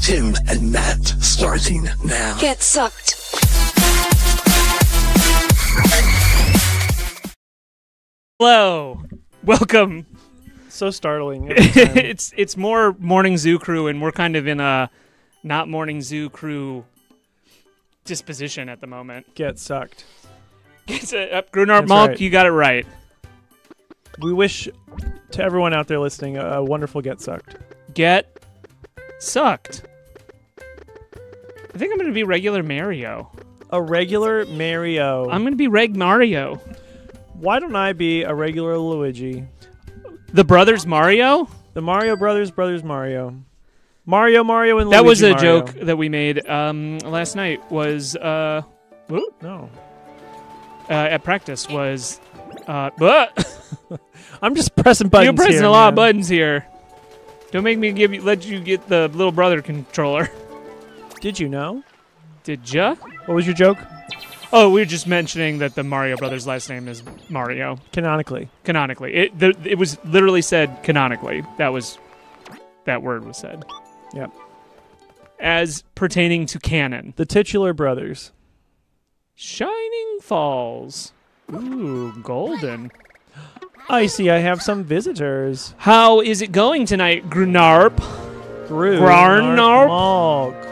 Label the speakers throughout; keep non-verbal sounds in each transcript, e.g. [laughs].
Speaker 1: Tim and Matt starting now.
Speaker 2: Get sucked.
Speaker 3: Hello, welcome.
Speaker 4: So startling. [laughs]
Speaker 3: it's it's more morning zoo crew, and we're kind of in a not morning zoo crew disposition at the moment.
Speaker 4: Get sucked.
Speaker 3: It's a, uh, Grunart Malk,
Speaker 4: right.
Speaker 3: you got it right.
Speaker 4: We wish to everyone out there listening a, a wonderful get sucked.
Speaker 3: Get sucked. I think I'm going to be regular Mario.
Speaker 4: A regular Mario.
Speaker 3: I'm going to be Reg Mario.
Speaker 4: Why don't I be a regular Luigi?
Speaker 3: The brothers Mario.
Speaker 4: The Mario Brothers Brothers Mario. Mario Mario and Luigi.
Speaker 3: That was a
Speaker 4: Mario.
Speaker 3: joke that we made um, last night. Was uh, whoop,
Speaker 4: No.
Speaker 3: uh, at practice was. Uh, but [laughs]
Speaker 4: I'm just pressing buttons.
Speaker 3: You're pressing
Speaker 4: here,
Speaker 3: a lot of buttons here. Don't make me give you let you get the little brother controller. [laughs]
Speaker 4: Did you know?
Speaker 3: Did ya?
Speaker 4: What was your joke?
Speaker 3: Oh, we were just mentioning that the Mario brothers' last name is Mario.
Speaker 4: Canonically.
Speaker 3: Canonically, it the, it was literally said canonically. That was that word was said
Speaker 4: Yep.
Speaker 3: as pertaining to canon.
Speaker 4: The titular brothers.
Speaker 3: Shining Falls. Ooh, golden. [gasps]
Speaker 4: I see I have some visitors.
Speaker 3: How is it going tonight, Grunarp?
Speaker 4: Gru.
Speaker 3: Grarnarp?
Speaker 4: Malk.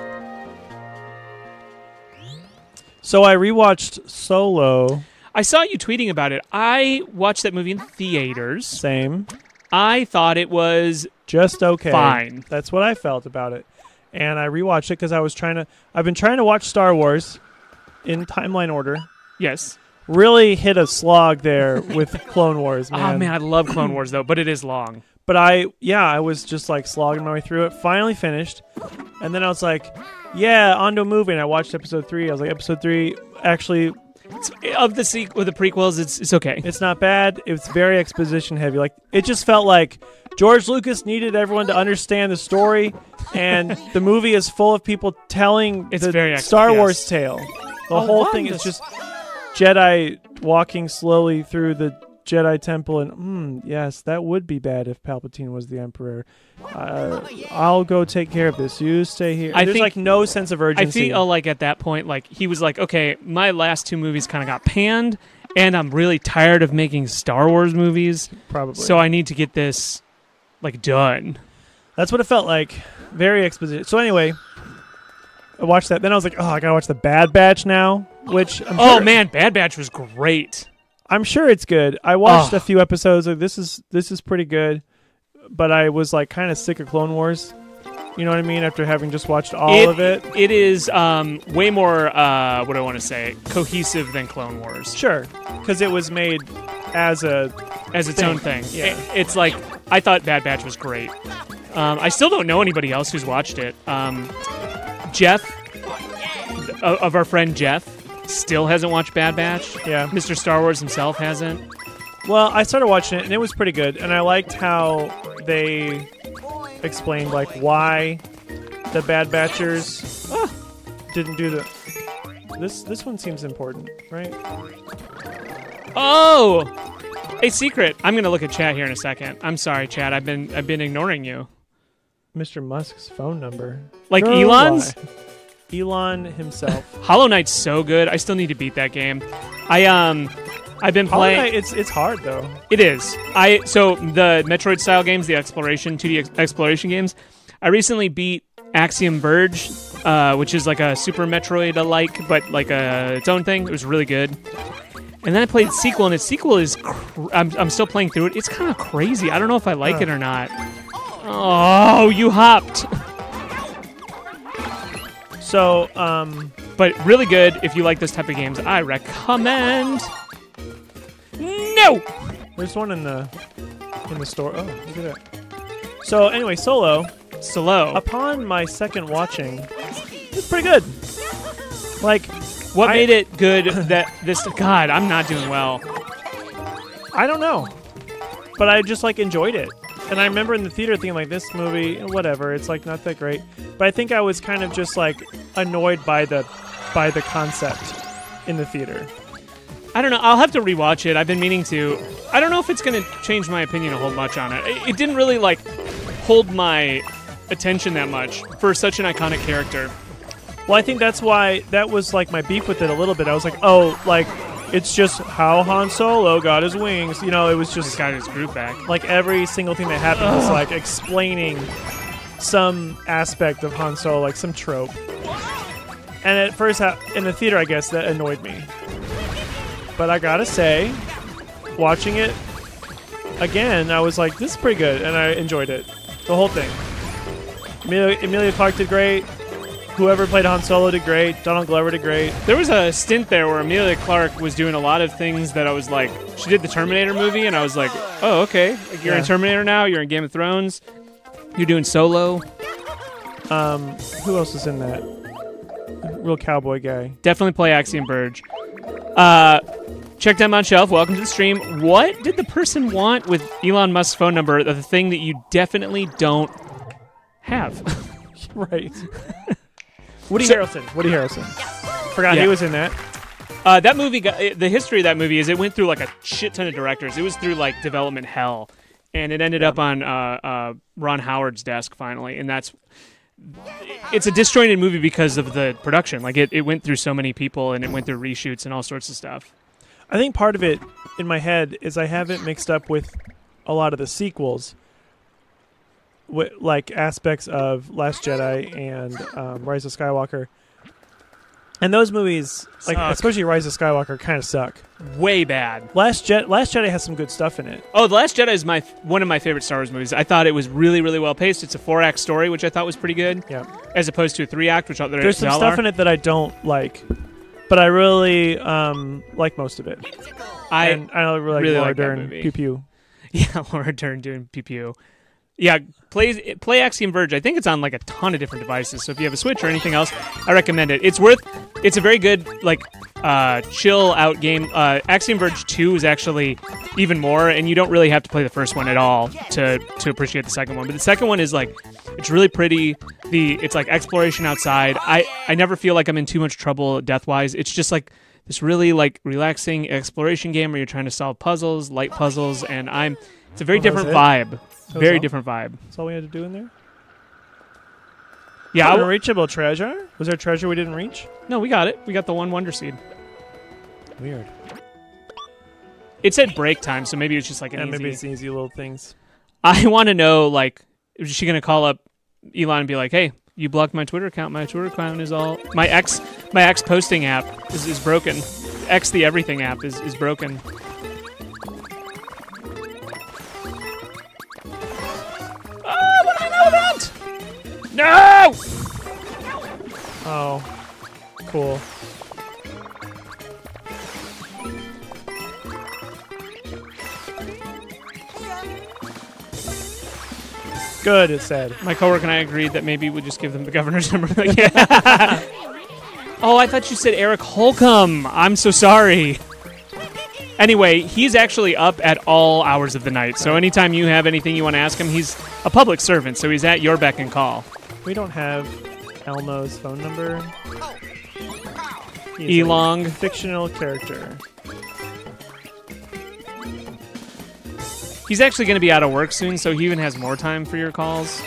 Speaker 4: So I rewatched Solo.
Speaker 3: I saw you tweeting about it. I watched that movie in theaters.
Speaker 4: Same.
Speaker 3: I thought it was
Speaker 4: Just okay.
Speaker 3: Fine.
Speaker 4: That's what I felt about it. And I rewatched it because I was trying to. I've been trying to watch Star Wars in timeline order.
Speaker 3: yes.
Speaker 4: Really hit a slog there with [laughs] Clone Wars, ah, man.
Speaker 3: Oh man, I love Clone Wars though, but it is long.
Speaker 4: But I, yeah, I was just like slogging my way through it. Finally finished, and then I was like, yeah, on to a movie. And I watched episode three. I was like, episode three, actually,
Speaker 3: It's, of the sequel, the prequels, it's it's okay.
Speaker 4: it's not bad. It's very exposition heavy. Like it just felt like George Lucas needed everyone to understand the story, and the movie is full of people telling
Speaker 3: It's
Speaker 4: the
Speaker 3: very ex-
Speaker 4: Star
Speaker 3: yes.
Speaker 4: Wars tale. The
Speaker 3: Oh,
Speaker 4: whole thing is just Jedi walking slowly through the Jedi temple, and mm, yes, that would be bad if Palpatine was the Emperor. Uh, I'll go take care of this. You stay here.
Speaker 3: I
Speaker 4: There's
Speaker 3: think-
Speaker 4: like no sense of urgency.
Speaker 3: I feel like at that point, like he was like, okay, my last two movies kind of got panned, and I'm really tired of making Star Wars movies,
Speaker 4: probably.
Speaker 3: so I need to get this like done.
Speaker 4: That's what it felt like. Very exposition. So anyway, I watched that. Then I was like, oh, I gotta watch the Bad Batch now. Which I'm
Speaker 3: Oh
Speaker 4: sure,
Speaker 3: man, Bad Batch was great.
Speaker 4: I'm sure it's good. I watched
Speaker 3: Oh.
Speaker 4: a few episodes. Like this is this is pretty good, but I was like kind of sick of Clone Wars. You know what I mean? After having just watched all of it.
Speaker 3: It is um, way more. Uh, what I want to say? Cohesive than Clone Wars
Speaker 4: Sure, because it was made as a
Speaker 3: as its
Speaker 4: Thing.
Speaker 3: own thing.
Speaker 4: Yeah.
Speaker 3: It- it's like I thought Bad Batch was great. Um, I still don't know anybody else who's watched it. Um, Jeff, th- of our friend Jeff, still hasn't watched Bad Batch.
Speaker 4: yeah.
Speaker 3: Mr. Star Wars himself hasn't.
Speaker 4: Well, I started watching it and it was pretty good, and I liked how they explained like why the Bad Batchers ah, didn't do the. This this one seems important, right?
Speaker 3: Oh, a secret. I'm gonna look at chat here in a second. I'm sorry, Chad. I've been I've been ignoring you.
Speaker 4: Mr. Musk's phone number,
Speaker 3: Like
Speaker 4: Girl,
Speaker 3: Elon's.
Speaker 4: why? Elon himself. [laughs]
Speaker 3: Hollow Knight's so good. I still need to beat that game. I um, I've been
Speaker 4: Hollow
Speaker 3: playing.
Speaker 4: Knight, it's it's hard though.
Speaker 3: It is. I so the Metroid style games, the exploration 2D ex- exploration games. I recently beat Axiom Verge, uh, which is like a Super Metroid alike, but like a its own thing. It was really good. And then I played sequel, and its sequel is. Cr- I'm I'm still playing through it. It's kind of crazy. I don't know if I like it or not. Oh, you hopped. [laughs]
Speaker 4: So um,
Speaker 3: But really good if you like this type of games. I recommend. No.
Speaker 4: there's one in the in the store. Oh, look at that. So anyway, Solo.
Speaker 3: Solo.
Speaker 4: Upon my second watching, it's pretty good. Like
Speaker 3: What
Speaker 4: I-
Speaker 3: made it good that this God, I'm not doing well.
Speaker 4: I don't know, but I just like enjoyed it. And I remember in the theater thinking like this movie, whatever, it's like not that great. But I think I was kind of just like annoyed by the by the concept in the theater.
Speaker 3: I don't know. I'll have to rewatch it. I've been meaning to. I don't know if it's going to change my opinion a whole much on. It, it didn't really like hold my attention that much for such an iconic character.
Speaker 4: Well, I think that's why that was like my beef with it a little bit. I was like, oh, like it's just how Han Solo got his wings. You know, it was
Speaker 3: Just
Speaker 4: just
Speaker 3: got his group back.
Speaker 4: like every single thing that happened was like explaining some aspect of Han Solo, like some trope. And at first, ha- in the theater, I guess that annoyed me. But I gotta say, watching it again, I was like, "This is pretty good," and I enjoyed it, the whole thing. Emilia, Emilia Clarke did great. Whoever played Han Solo did great. Donald Glover did great.
Speaker 3: There was a stint there where Emilia Clarke was doing a lot of things that I was like, she did the Terminator movie, and I was like, oh, okay. Like, you're in Terminator now, you're in Game of Thrones, you're doing Solo.
Speaker 4: Um, who else is in that? Real cowboy guy.
Speaker 3: Definitely play Axiom Verge. Uh, check them on shelf. Welcome to the stream. What did the person want with Elon Musk's phone number? The thing that you definitely don't have. [laughs] [laughs]
Speaker 4: Right. Woody
Speaker 3: So-
Speaker 4: Harrelson. Woody Harrelson. Forgot
Speaker 3: Yeah.
Speaker 4: he was in that.
Speaker 3: Uh, that movie, got, the history of that movie is it went through like a shit ton of directors. It was through like development hell, and it ended up on uh, uh, Ron Howard's desk finally. And that's it's a disjointed movie because of the production. Like it, it went through so many people, and it went through reshoots and all sorts of stuff.
Speaker 4: I think part of it in my head is I have it mixed up with a lot of the sequels, wi- like aspects of Last Jedi and um, Rise of Skywalker. And those movies, like
Speaker 3: Suck.
Speaker 4: especially Rise of Skywalker, kind of suck.
Speaker 3: Way bad.
Speaker 4: Last Jet, Last Jedi has some good stuff in it.
Speaker 3: Oh, The Last Jedi is my one of my favorite Star Wars movies. I thought it was really, really well paced. It's a four act story, which I thought was pretty good,
Speaker 4: Yeah,
Speaker 3: as opposed to a three act, which
Speaker 4: there's some stuff in it that I don't like, but I really um, like most of it.
Speaker 3: I
Speaker 4: and I really like
Speaker 3: really
Speaker 4: Laura
Speaker 3: like
Speaker 4: Dern. Pew pew. [laughs]
Speaker 3: Yeah, Laura Dern doing pew pew. Yeah, play play Axiom Verge. I think it's on like a ton of different devices. So if you have a Switch or anything else, I recommend it. It's worth. It's a very good like uh, chill out game. Uh, Axiom Verge Two is actually even more, and you don't really have to play the first one at all to to appreciate the second one. But the second one is like it's really pretty. The it's like exploration outside. I I never feel like I'm in too much trouble death wise. It's just like this really like relaxing exploration game where you're trying to solve puzzles, light puzzles, and I'm. It's a very
Speaker 4: Oh,
Speaker 3: different vibe.
Speaker 4: That
Speaker 3: Very
Speaker 4: all?
Speaker 3: different vibe.
Speaker 4: That's all we had to do in there.
Speaker 3: Yeah. I w-
Speaker 4: Unreachable treasure. Was there a treasure we didn't reach?
Speaker 3: no, we got it. We got the one wonder seed.
Speaker 4: Weird.
Speaker 3: It said break time, so maybe it's just like an
Speaker 4: Yeah,
Speaker 3: easy.
Speaker 4: maybe it's easy little things.
Speaker 3: I [laughs] want to know, like, is she gonna call up Elon and be like, "Hey, you blocked my Twitter account. My Twitter account is all my ex, my ex posting app is, is broken. X the everything app is is broken." No!
Speaker 4: Oh, cool. Good, it said.
Speaker 3: My coworker and I agreed that maybe we'd just give them the governor's [laughs] number. [laughs] Yeah. oh, I thought you said Eric Holcomb. I'm so sorry. Anyway, he's actually up at all hours of the night. So anytime you have anything you want to ask him, he's a public servant, so he's at your beck and call.
Speaker 4: We don't have Elmo's phone number. He's
Speaker 3: Elong.
Speaker 4: fictional character.
Speaker 3: He's actually going to be out of work soon, so he even has more time for your calls.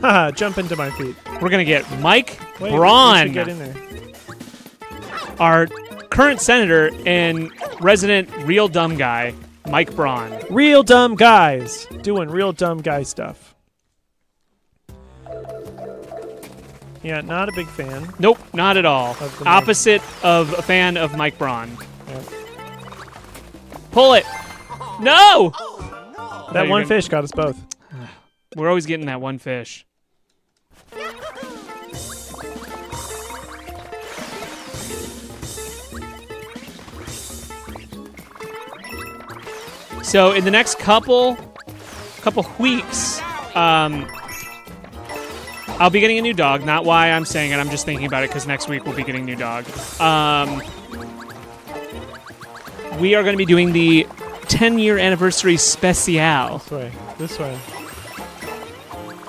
Speaker 4: Haha, jump into my feet.
Speaker 3: We're going to get Mike
Speaker 4: Wait,
Speaker 3: Braun,
Speaker 4: get in there.
Speaker 3: our current senator and resident real dumb guy, Mike Braun.
Speaker 4: Real dumb guys doing real dumb guy stuff. Yeah, not a big fan.
Speaker 3: Nope, not at all.
Speaker 4: Of the Mike-
Speaker 3: Opposite of a fan of Mike Braun.
Speaker 4: Yeah.
Speaker 3: Pull it. No.
Speaker 4: Oh, that
Speaker 3: you're
Speaker 4: one
Speaker 3: gonna-
Speaker 4: fish got us both.
Speaker 3: We're always getting that one fish. [laughs] So in the next couple couple weeks, um, I'll be getting a new dog. Not why I'm saying it. I'm just thinking about it because next week we'll be getting a new dog. Um, we are going to be doing the 10 year anniversary special.
Speaker 4: This way. This way.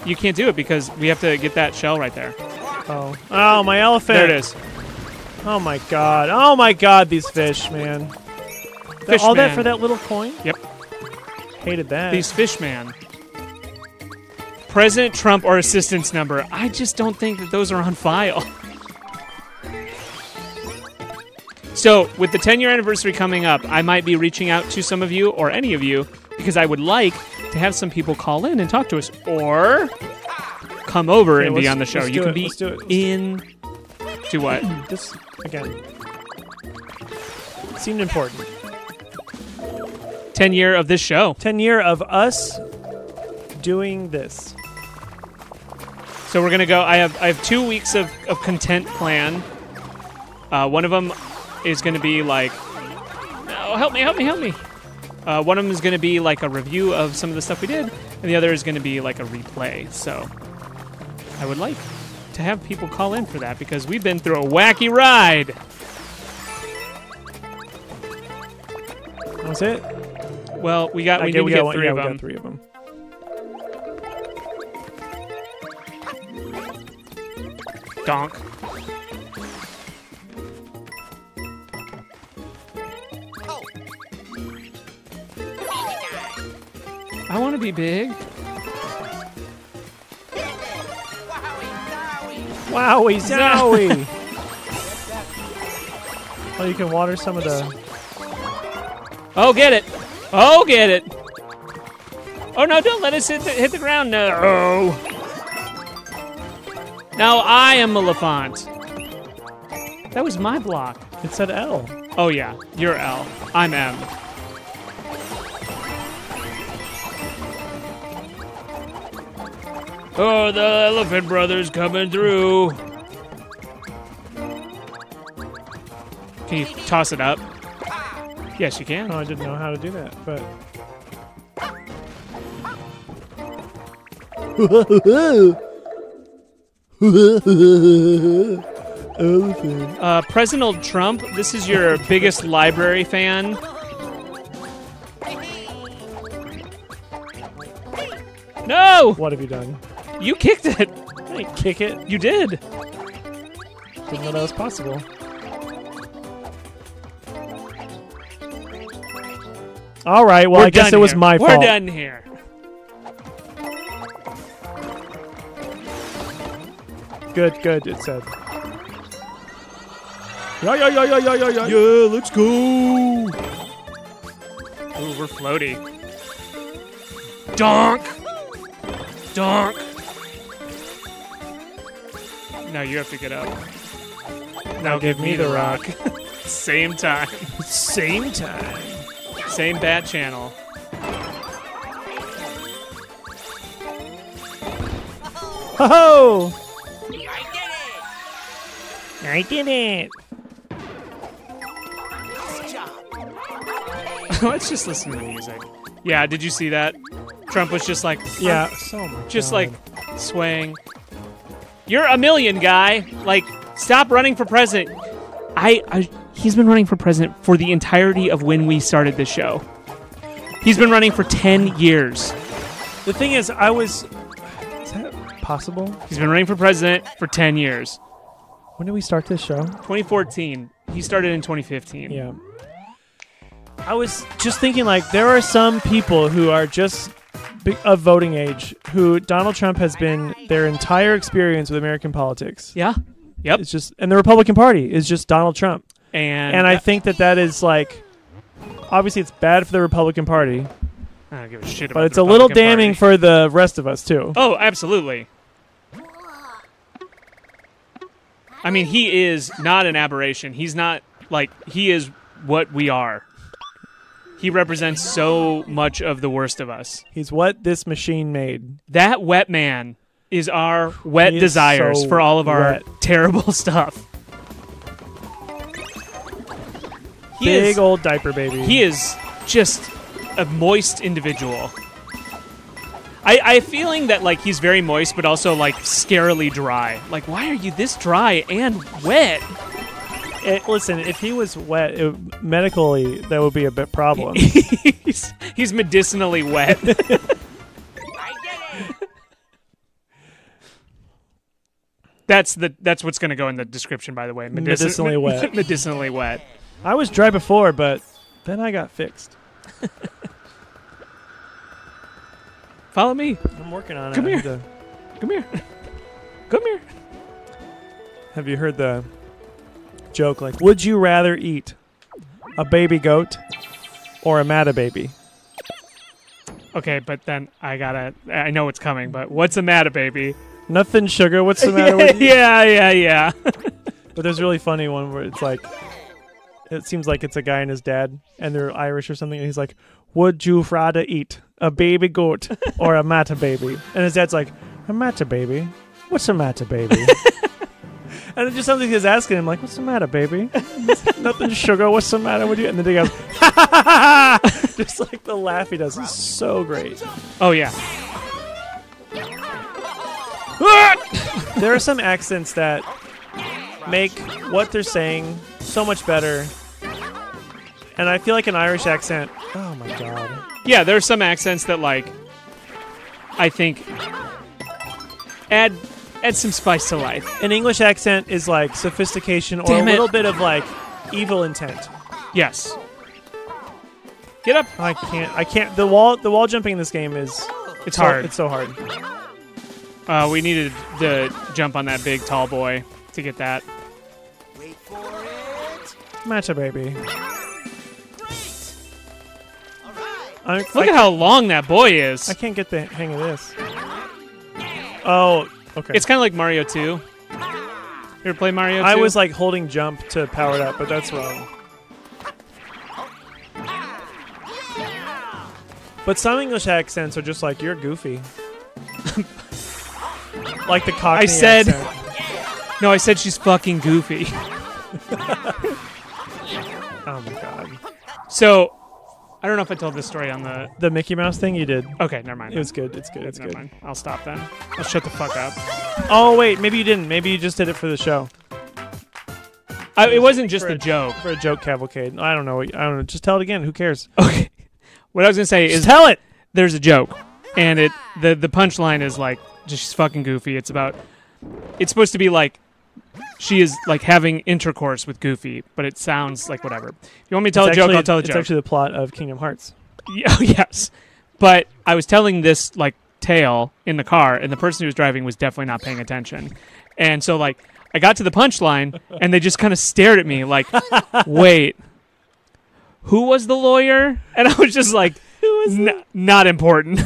Speaker 3: You can't do it because we have to get that shell right there.
Speaker 4: Oh. Oh, my elephant.
Speaker 3: There it is.
Speaker 4: Oh my god. Oh my god, these fish, man.
Speaker 3: Fish
Speaker 4: all that for that little coin?
Speaker 3: Yep.
Speaker 4: Hated that.
Speaker 3: These fish man. President Trump or assistance number. I just don't think that those are on file. So, with the 10 year anniversary coming up, I might be reaching out to some of you or any of you because I would like to have some people call in and talk to us or come over
Speaker 4: Okay,
Speaker 3: and be on the show. You can
Speaker 4: it,
Speaker 3: be
Speaker 4: let's do it, let's
Speaker 3: in. Do what? [clears throat]
Speaker 4: This again seemed important.
Speaker 3: 10 year of this show.
Speaker 4: Ten year of us doing this.
Speaker 3: So we're gonna go. I have I have two weeks of, of content plan. Uh, one of them is gonna be like, oh help me, help me, help me. Uh, one of them is gonna be like a review of some of the stuff we did, and the other is gonna be like a replay. So I would like to have people call in for that because we've been through a wacky ride.
Speaker 4: That's it.
Speaker 3: Well, we got we
Speaker 4: Okay,
Speaker 3: need to get
Speaker 4: got one-
Speaker 3: three
Speaker 4: yeah,
Speaker 3: of
Speaker 4: we
Speaker 3: them.
Speaker 4: got three of them.
Speaker 3: Donk. I want to be big.
Speaker 4: Wowie zowie! [laughs] Oh, oh, you can water some of the.
Speaker 3: Oh, get it. Oh, get it. Oh, no, don't let us hit the, hit the ground. No. Now I am Maleficent. That was my block.
Speaker 4: It said L.
Speaker 3: Oh, yeah. You're L. I'm M. Oh, the Elephant Brothers coming through. Can you toss it up? Yes, you can.
Speaker 4: Oh, I didn't know how to do that, but. [laughs]
Speaker 3: Uh, President Trump, this is your biggest library fan. No!
Speaker 4: What have you done?
Speaker 3: You kicked it.
Speaker 4: Hey, kick it.
Speaker 3: You did.
Speaker 4: Didn't know that was possible. All right. Well,
Speaker 3: We're
Speaker 4: I guess
Speaker 3: done
Speaker 4: it was
Speaker 3: here.
Speaker 4: my
Speaker 3: We're
Speaker 4: fault.
Speaker 3: done here.
Speaker 4: Good, good. It said. Yeah, yeah, yeah, yeah, yeah, yeah, yeah.
Speaker 3: Yeah, let's go. Ooh, we're floaty. Donk. Donk. Now you have to get up. Now give me the rock. [laughs] Same time.
Speaker 4: Same time.
Speaker 3: Same bat channel.
Speaker 4: Ho ho! I did it. [laughs]
Speaker 3: Let's just listen to the music. Yeah, did you see that? Trump was just like,
Speaker 4: Yeah. So much.
Speaker 3: just like swaying. You're a million guy. Like, stop running for president. I, I he's been running for president for the entirety of when we started this show. He's been running for 10 years.
Speaker 4: the thing is, I was. Is that possible?
Speaker 3: He's been running for president for 10 years.
Speaker 4: When did we start this show?
Speaker 3: 2014. He started in 2015.
Speaker 4: Yeah. I was just thinking, like, there are some people who are just of voting age who Donald Trump has been their entire experience with American politics.
Speaker 3: Yeah. Yep.
Speaker 4: It's just, and the Republican Party is just Donald Trump.
Speaker 3: And,
Speaker 4: And I think that that is like, obviously, it's bad for the Republican Party,
Speaker 3: I don't give a shit about
Speaker 4: but it's
Speaker 3: the
Speaker 4: a little
Speaker 3: Republican
Speaker 4: damning
Speaker 3: Party.
Speaker 4: for the rest of us too.
Speaker 3: Oh, absolutely. I mean, he is not an aberration. He's not like he is what we are. He represents so much of the worst of us.
Speaker 4: He's what this machine made.
Speaker 3: That wet man is our wet
Speaker 4: He is
Speaker 3: desires
Speaker 4: so
Speaker 3: for all of our
Speaker 4: wet.
Speaker 3: terrible [laughs] stuff. He
Speaker 4: Big
Speaker 3: is,
Speaker 4: old diaper baby.
Speaker 3: he is just a moist individual. I, I feeling that like he's very moist, but also like scarily dry. Like, why are you this dry and wet?
Speaker 4: Eh, listen, if he was wet, it, medically that would be a bit problem. [laughs]
Speaker 3: he's, he's medicinally wet. I get it. That's the that's what's going to go in the description, by the way. Medici- [laughs]
Speaker 4: Medicinally wet.
Speaker 3: medicinally wet.
Speaker 4: I was dry before, but then I got fixed. [laughs]
Speaker 3: Follow me.
Speaker 4: I'm working on it.
Speaker 3: Come
Speaker 4: I
Speaker 3: here. Come here. Come here.
Speaker 4: Have you heard the joke like, would you rather eat a baby goat or a matta baby?
Speaker 3: Okay, but then I gotta. I know it's coming, but what's a matter, baby?
Speaker 4: Nothing sugar. What's the [laughs] matter with you?
Speaker 3: yeah, yeah, yeah. [laughs]
Speaker 4: But there's a really funny one where it's like, it seems like it's a guy and his dad, and they're Irish or something, and he's like, "Would you rather eat a baby goat [laughs] or a matta baby?" And his dad's like, "A matta baby? What's a matta baby?" [laughs] and it's just something he's asking him, like, "What's the matter, baby? Nothing sugar. What's the matter with you?" And then he goes, "Ha ha ha ha!" Just like the laugh he does is so great.
Speaker 3: Oh yeah. [laughs]
Speaker 4: There are some accents that make what they're saying so much better. And I feel like an Irish accent. Oh my god.
Speaker 3: Yeah, there are some accents that like I think add add some spice to life.
Speaker 4: An English accent is like sophistication or
Speaker 3: Damn
Speaker 4: a
Speaker 3: it.
Speaker 4: little bit of like evil intent.
Speaker 3: Yes. Get up.
Speaker 4: I can't. I can't. The wall. The wall jumping in this game is.
Speaker 3: It's
Speaker 4: so-
Speaker 3: hard.
Speaker 4: It's so hard.
Speaker 3: Uh, we needed to jump on that big tall boy to get that.
Speaker 2: Wait for it.
Speaker 4: Matcha baby. I,
Speaker 3: Look
Speaker 4: I,
Speaker 3: at how long that boy is.
Speaker 4: I can't get the hang of this. Oh. Okay.
Speaker 3: It's kind of like Mario 2. You ever play Mario 2?
Speaker 4: I was like holding jump to power it up, but that's wrong. But some English accents are just like you're goofy. [laughs] like the Cockney
Speaker 3: I said-
Speaker 4: accent.
Speaker 3: No, I said she's fucking goofy. [laughs] So, I don't know if I told this story on the.
Speaker 4: The Mickey Mouse thing you did.
Speaker 3: Okay, never mind.
Speaker 4: It was good. It's good. It's
Speaker 3: never
Speaker 4: good.
Speaker 3: mind. I'll stop then. I'll shut the fuck up.
Speaker 4: Oh wait, maybe you didn't. Maybe you just did it for the show.
Speaker 3: I, it wasn't just
Speaker 4: For
Speaker 3: a
Speaker 4: a-
Speaker 3: joke.
Speaker 4: For a joke cavalcade. I don't know. I don't know. Just tell it again. Who cares?
Speaker 3: Okay. [laughs] What I was gonna say
Speaker 4: Just
Speaker 3: is
Speaker 4: tell it.
Speaker 3: there's a joke, and it the the punchline is like just she's fucking goofy. It's about it's supposed to be like she is like having intercourse with Goofy, but it sounds like whatever. If you want me to tell
Speaker 4: It's
Speaker 3: a joke,
Speaker 4: actually-
Speaker 3: I'll tell a
Speaker 4: It's
Speaker 3: joke.
Speaker 4: actually the plot of Kingdom Hearts.
Speaker 3: Yeah, [laughs] yes, but I was telling this like tale in the car, and the person who was driving was definitely not paying attention, and so like I got to the punchline, and they just kind of stared at me like, [laughs] "Wait, who was the lawyer?" And I was just like, [laughs] "N- "Not important."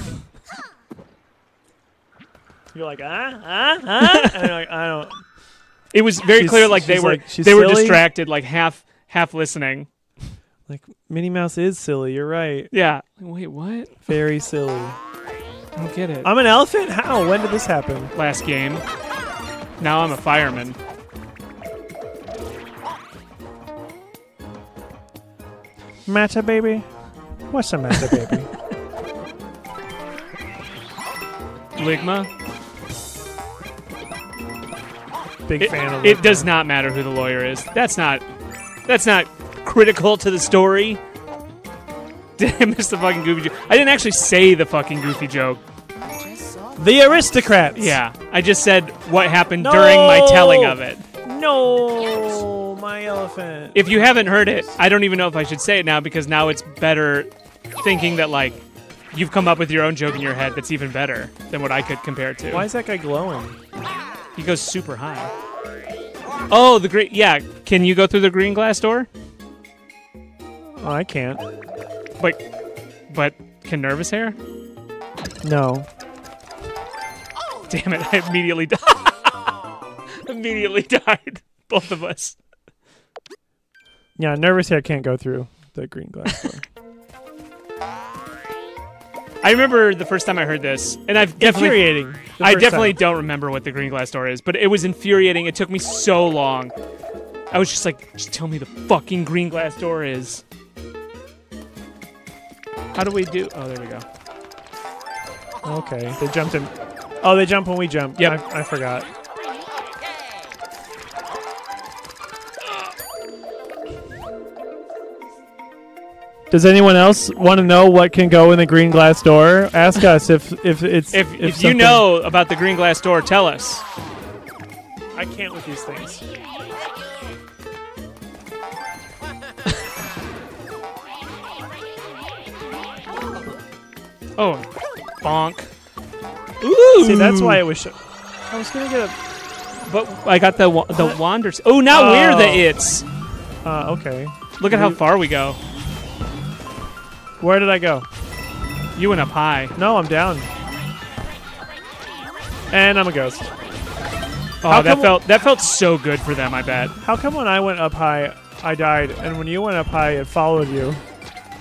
Speaker 4: You're like ah ah ah, and you're like I don't.
Speaker 3: It was very
Speaker 4: She's-
Speaker 3: clear like they were
Speaker 4: like-
Speaker 3: they were
Speaker 4: silly?
Speaker 3: distracted, like half half listening.
Speaker 4: Like Minnie Mouse is silly. You're right.
Speaker 3: Yeah. Wait, what?
Speaker 4: Very silly.
Speaker 3: I don't get it.
Speaker 4: I'm an elephant. How? When did this happen?
Speaker 3: Last game. Now I'm a fireman.
Speaker 4: Matcha baby. What's a matcha baby? [laughs]
Speaker 3: Ligma.
Speaker 4: Big
Speaker 3: It,
Speaker 4: fan of
Speaker 3: it
Speaker 4: it.
Speaker 3: does not matter who the lawyer is. That's not. That's not critical to the story. Did I miss the fucking goofy joke? I didn't actually say the fucking goofy joke.
Speaker 4: The aristocrats.
Speaker 3: Yeah, I just said what happened during my telling of it.
Speaker 4: No, my elephant.
Speaker 3: If you haven't heard it, I don't even know if I should say it now because now it's better thinking that like you've come up with your own joke in your head that's even better than what I could compare it to.
Speaker 4: Why is that guy glowing?
Speaker 3: He goes super high. Oh, the green. Yeah, can you go through the green glass door?
Speaker 4: Oh, I can't.
Speaker 3: But, but can nervous hair?
Speaker 4: No. [laughs]
Speaker 3: Damn it! I immediately died. [laughs] immediately died. Both of us.
Speaker 4: Yeah, nervous hair can't go through the green glass door. [laughs]
Speaker 3: I remember the first time I heard this, and I've.
Speaker 4: Infuriating.
Speaker 3: I definitely
Speaker 4: time.
Speaker 3: don't remember what the green glass door is, but it was infuriating. It took me so long. I was just like, just tell me the fucking green glass door is. How do we do? Oh, there we go.
Speaker 4: Okay, they jumped in. Oh, they jump when we jump.
Speaker 3: Yeah,
Speaker 4: I, I forgot. Does anyone else want to know what can go in the green glass door? Ask us if if it's
Speaker 3: If, if, you know about the green glass door, tell us.
Speaker 4: I can't with these things. [laughs]
Speaker 3: Oh, bonk. Ooh.
Speaker 4: See, that's why I was. Sh- I was gonna get a.
Speaker 3: But I got the wa- the wanders. Oh, now we're the
Speaker 4: Oh.
Speaker 3: it's.
Speaker 4: Uh, okay.
Speaker 3: Look at how far we go.
Speaker 4: Where did I go?
Speaker 3: You went up high.
Speaker 4: No, I'm down. And I'm a ghost.
Speaker 3: Oh,
Speaker 4: How
Speaker 3: that felt that felt so good for them. I bet.
Speaker 4: How come when I went up high, I died, and when you went up high, it followed you?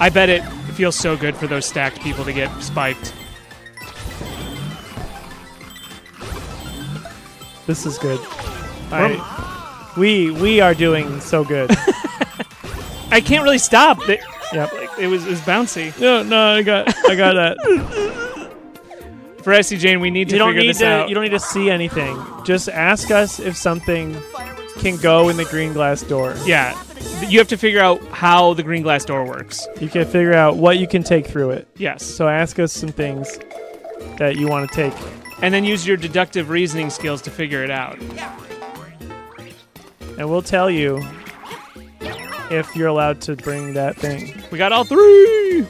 Speaker 3: I bet it feels so good for those stacked people to get spiked.
Speaker 4: This is good. I, we we are doing so good. [laughs]
Speaker 3: I can't really stop. It,
Speaker 4: yep.
Speaker 3: like, it was it was bouncy.
Speaker 4: No, no, I got I got that.
Speaker 3: For SC Jane, we need to
Speaker 4: you don't
Speaker 3: figure
Speaker 4: need
Speaker 3: this
Speaker 4: to
Speaker 3: out.
Speaker 4: you don't need to see anything. Just ask us if something can go in the green glass door.
Speaker 3: yeah, you have to figure out how the green glass door works.
Speaker 4: You can figure out what you can take through it.
Speaker 3: Yes,
Speaker 4: So ask us some things that you want to take.
Speaker 3: and then use your deductive reasoning skills to figure it out.
Speaker 4: And we'll tell you if you're allowed to bring that thing.
Speaker 3: We got all three.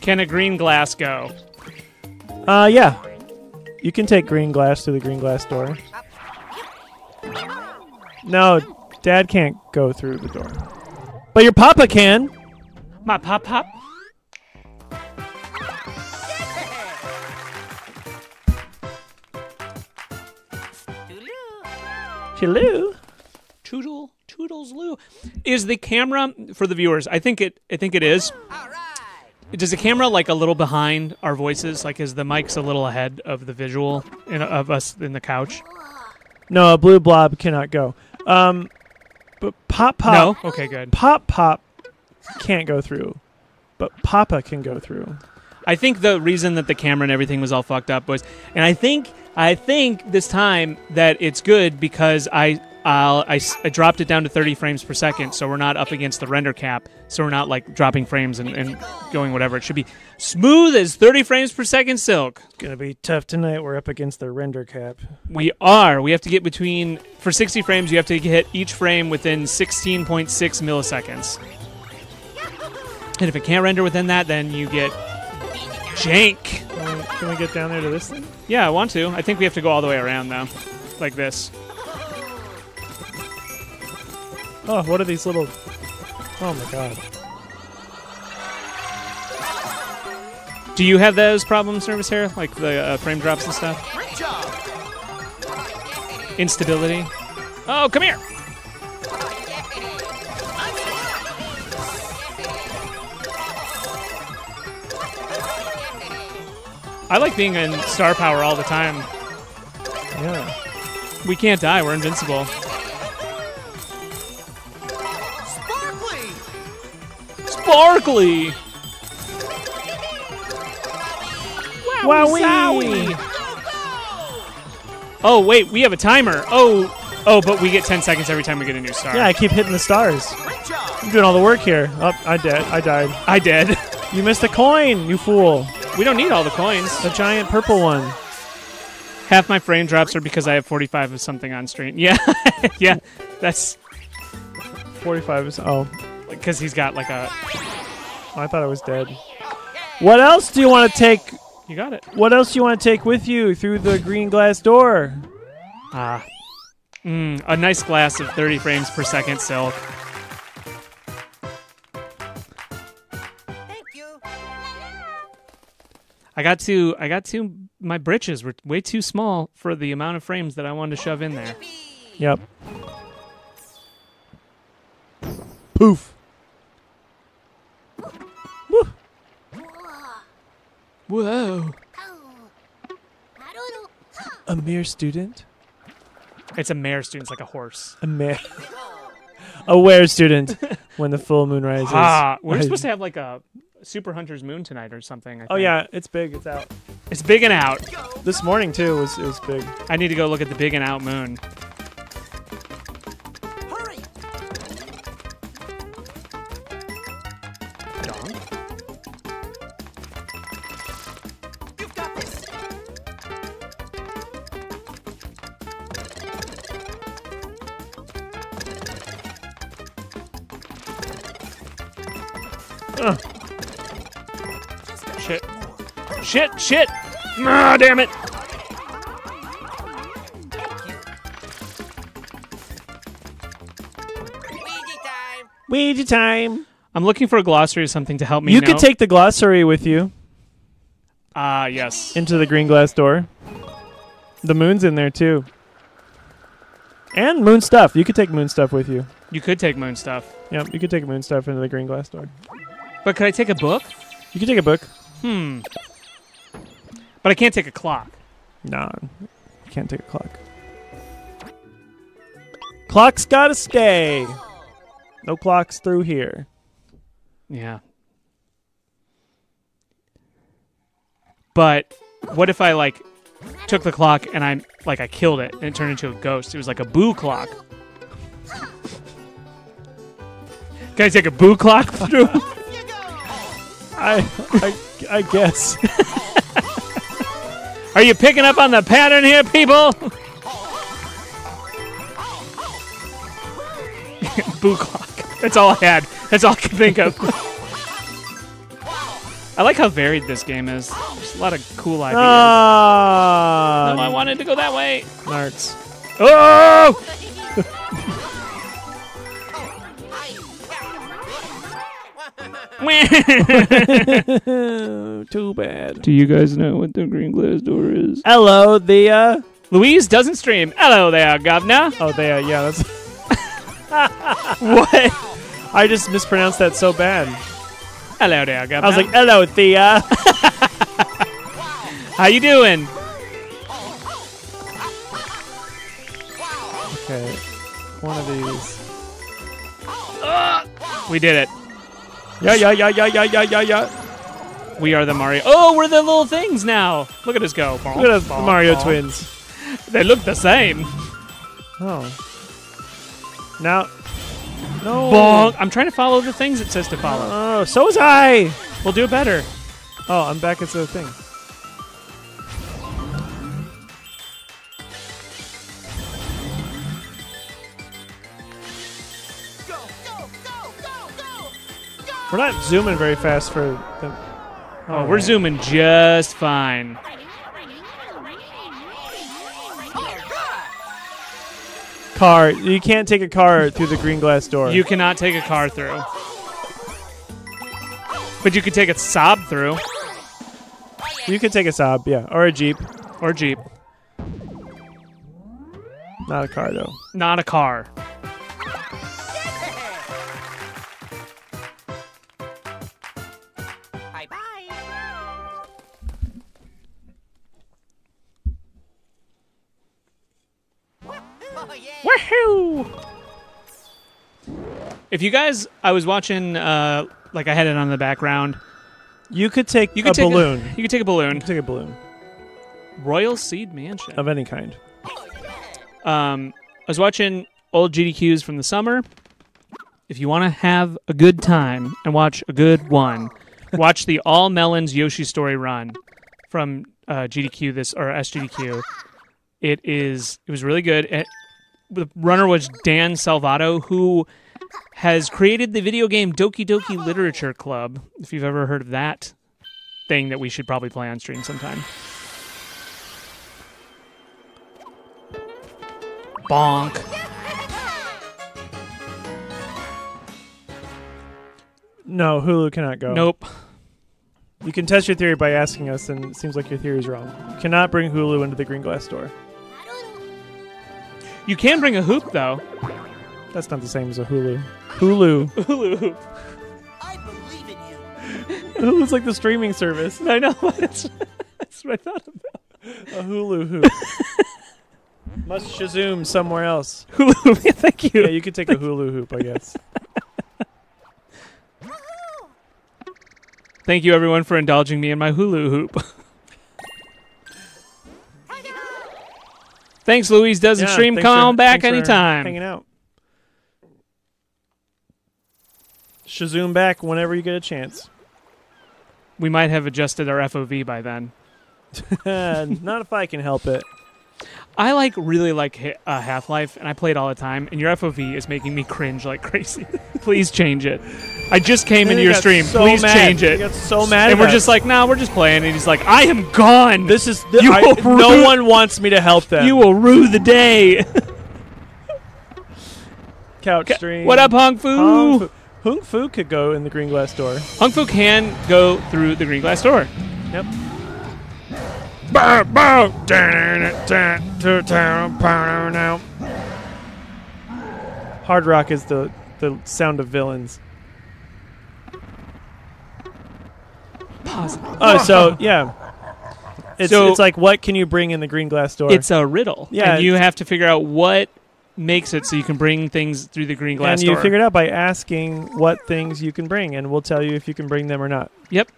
Speaker 3: Can a green glass go?
Speaker 4: Uh yeah. You can take green glass to the green glass door. No, dad can't go through the door. But your papa can.
Speaker 3: My pop pop.
Speaker 4: Hello.
Speaker 3: Toodle Toodles Loo. Is the camera for the viewers? I think it. I think it is. All right. Does the camera like a little behind our voices? Like is the mics a little ahead of the visual in, of us in the couch?
Speaker 4: No, a blue blob cannot go. Um but pop pop
Speaker 3: No. Okay, good.
Speaker 4: pop pop can't go through. But papa can go through.
Speaker 3: I think the reason that the camera and everything was all fucked up was, and I think I think this time that it's good because I I'll, I, I dropped it down to 30 frames per second, so we're not up against the render cap, so we're not like dropping frames and, and going whatever. It should be smooth as 30 frames per second silk.
Speaker 4: Gonna be tough tonight. We're up against the render cap.
Speaker 3: We are. We have to get between for 60 frames. You have to hit each frame within 16.6 milliseconds. And if it can't render within that, then you get jank.
Speaker 4: Can we, can we get down there to this thing?
Speaker 3: Yeah, I want to. I think we have to go all the way around though, like this.
Speaker 4: Oh, what are these little? Oh my god.
Speaker 3: Do you have those problems, Service Hair, like the uh, frame drops and stuff? Instability. Oh, come here. I like being in star power all the time.
Speaker 4: Yeah.
Speaker 3: We can't die. We're invincible.
Speaker 2: Sparkly.
Speaker 3: Sparkly.
Speaker 4: Wowee!
Speaker 3: Oh wait, we have a timer. Oh, oh, but we get 10 seconds every time we get a new star.
Speaker 4: Yeah, I keep hitting the stars. I'm doing all the work here. Oh, I dead. I died.
Speaker 3: I did.
Speaker 4: You missed a coin, you fool.
Speaker 3: We don't need all the coins.
Speaker 4: The giant purple one.
Speaker 3: Half my frame drops are because I have 45 of something on stream. [laughs] Yeah, yeah, that's
Speaker 4: 45 is. Oh,
Speaker 3: because he's got like a.
Speaker 4: I thought I was dead. What else do you want to take?
Speaker 3: You got it.
Speaker 4: What else do you want to take with you through the green glass door?
Speaker 3: Ah, mm, a nice glass of 30 frames per second silk. I got to. I got to. My britches were way too small for the amount of frames that I wanted to shove in there.
Speaker 4: Yep. Poof.
Speaker 3: Whoa!
Speaker 4: A mere student.
Speaker 3: It's a mare student. It's like a horse.
Speaker 4: A mere. [laughs] A where student [laughs] when the full moon rises.
Speaker 3: Ah, we're
Speaker 4: I-
Speaker 3: supposed to have like a Super Hunter's Moon tonight or something. I
Speaker 4: Oh yeah, it's big. It's out.
Speaker 3: it's big and out.
Speaker 4: This morning too was it was big.
Speaker 3: I need to go look at the big and out moon. Shit, shit! Ah, damn it!
Speaker 4: Ouija time.
Speaker 3: I'm looking for a glossary or something to help me
Speaker 4: You
Speaker 3: know.
Speaker 4: could take the glossary with you
Speaker 3: Ah, yes.
Speaker 4: into the green glass door. The moon's in there too. And moon stuff. You could take moon stuff with you.
Speaker 3: You could take moon stuff.
Speaker 4: Yep, you could take moon stuff into the green glass door.
Speaker 3: But could I take a book?
Speaker 4: You could take a book.
Speaker 3: Hmm. But I can't take a clock.
Speaker 4: Nah, you can't take a clock. Clock's gotta stay. No clocks through here.
Speaker 3: Yeah. But what if I like took the clock and I like I killed it and it turned into a ghost? It was like a boo clock. Can I take a boo clock [laughs] through?
Speaker 4: I, I, I guess. [laughs]
Speaker 3: Are you picking up on the pattern here, people? [laughs] boo clock. That's all I had. That's all I could think of. I like how varied this game is. There's a lot of cool ideas.
Speaker 4: Ah,
Speaker 3: No, I wanted to go that way.
Speaker 4: narts.
Speaker 3: Oh! [laughs]
Speaker 4: Too bad.
Speaker 3: Do you guys know what the green glass door is?
Speaker 4: Hello, the uh.
Speaker 3: Louise doesn't stream. Hello there, governor.
Speaker 4: Oh, there, Uh, yeah, that's. [laughs]
Speaker 3: What?
Speaker 4: I just mispronounced that so bad.
Speaker 3: Hello there, governor.
Speaker 4: I was like, "Hello, Thea." [laughs]
Speaker 3: how you doing?
Speaker 4: okay, one of these.
Speaker 3: We did it.
Speaker 4: Yeah, yeah, yeah, yeah, yeah, yeah, yeah, yeah.
Speaker 3: We are the Mario. Oh, we're the little things now. Look at us go.
Speaker 4: Look at us, the Mario twins.
Speaker 3: They look the same.
Speaker 4: Oh. Now. No.
Speaker 3: Bonk. I'm trying to follow the things it says to follow.
Speaker 4: Oh, so was I.
Speaker 3: We'll do it better.
Speaker 4: Oh, I'm back at the thing. We're not zooming very fast for the.
Speaker 3: Oh, oh, we're zooming just fine.
Speaker 4: Car. You can't take a car through the green glass door.
Speaker 3: You cannot take a car through. But you could take a sob through.
Speaker 4: You could take a sob, yeah, or a Jeep.
Speaker 3: Or a Jeep.
Speaker 4: Not a car though.
Speaker 3: Not a car. Woohoo! If you guys, I was watching, uh, like I had it on the background.
Speaker 4: You could take
Speaker 3: You could
Speaker 4: a
Speaker 3: take
Speaker 4: balloon.
Speaker 3: A, you could take a balloon.
Speaker 4: Take a balloon
Speaker 3: Royal Seed Mansion.
Speaker 4: of any kind.
Speaker 3: Um, I was watching old GDQs from the summer. If you want to have a good time and watch a good one, watch the [laughs] All Melons Yoshi Story run from uh, GDQ this or SGDQ. It is it was really good. It, the runner was Dan Salvato, who has created the video game Doki Doki Literature Club. If you've ever heard of that thing that we should probably play on stream sometime. Bonk.
Speaker 4: No, Hulu cannot go.
Speaker 3: Nope.
Speaker 4: You can test your theory by asking us, and it seems like your theory is wrong. You cannot bring Hulu into the green glass door.
Speaker 3: You can bring a hoop though.
Speaker 4: That's not the same as a Hulu. Hulu.
Speaker 3: Hulu hoop.
Speaker 2: I believe in you.
Speaker 4: Hulu's like the streaming service.
Speaker 3: I know. [laughs] That's, that's what I thought about.
Speaker 4: A Hulu hoop. [laughs] Must shazoom somewhere else.
Speaker 3: Hulu hoop. Yeah, thank you.
Speaker 4: Yeah, you could take a Hulu hoop, I guess.
Speaker 3: Thank you everyone for indulging me in my Hulu hoop. [laughs] Thanks, Louise doesn't
Speaker 4: Yeah,
Speaker 3: stream. Come on back anytime.
Speaker 4: Hanging out. Shazoom back whenever you get a chance.
Speaker 3: We might have adjusted our FOV by then. [laughs]
Speaker 4: Not if I can help it.
Speaker 3: I like really like uh, Half Life, and I play it all the time. And your FOV is making me cringe like [laughs] crazy. Please change it. I just came into your stream.
Speaker 4: so
Speaker 3: Please
Speaker 4: mad.
Speaker 3: change
Speaker 4: He
Speaker 3: it.
Speaker 4: got so mad.
Speaker 3: and we're just
Speaker 4: us.
Speaker 3: like, nah, we're just playing. And he's like, I am gone.
Speaker 4: this is the,
Speaker 3: You
Speaker 4: I, no one wants me to help them.
Speaker 3: you will rue the day.
Speaker 4: couch stream.
Speaker 3: what up, Hung Fu?
Speaker 4: Hung Fu. Hung Fu could go in the green glass door.
Speaker 3: Hung Fu can go through the green glass door.
Speaker 4: Yep. Hard rock is the the sound of villains.
Speaker 3: Pause.
Speaker 4: Oh, so [laughs] yeah. It's,
Speaker 3: So-
Speaker 4: it's like what can you bring in the green glass door?
Speaker 3: It's a riddle.
Speaker 4: Yeah,
Speaker 3: and you have to figure out what makes it so you can bring things through the green glass
Speaker 4: and you figure it out by asking what things you can bring, and we'll tell you if you can bring them or not.
Speaker 3: Yep.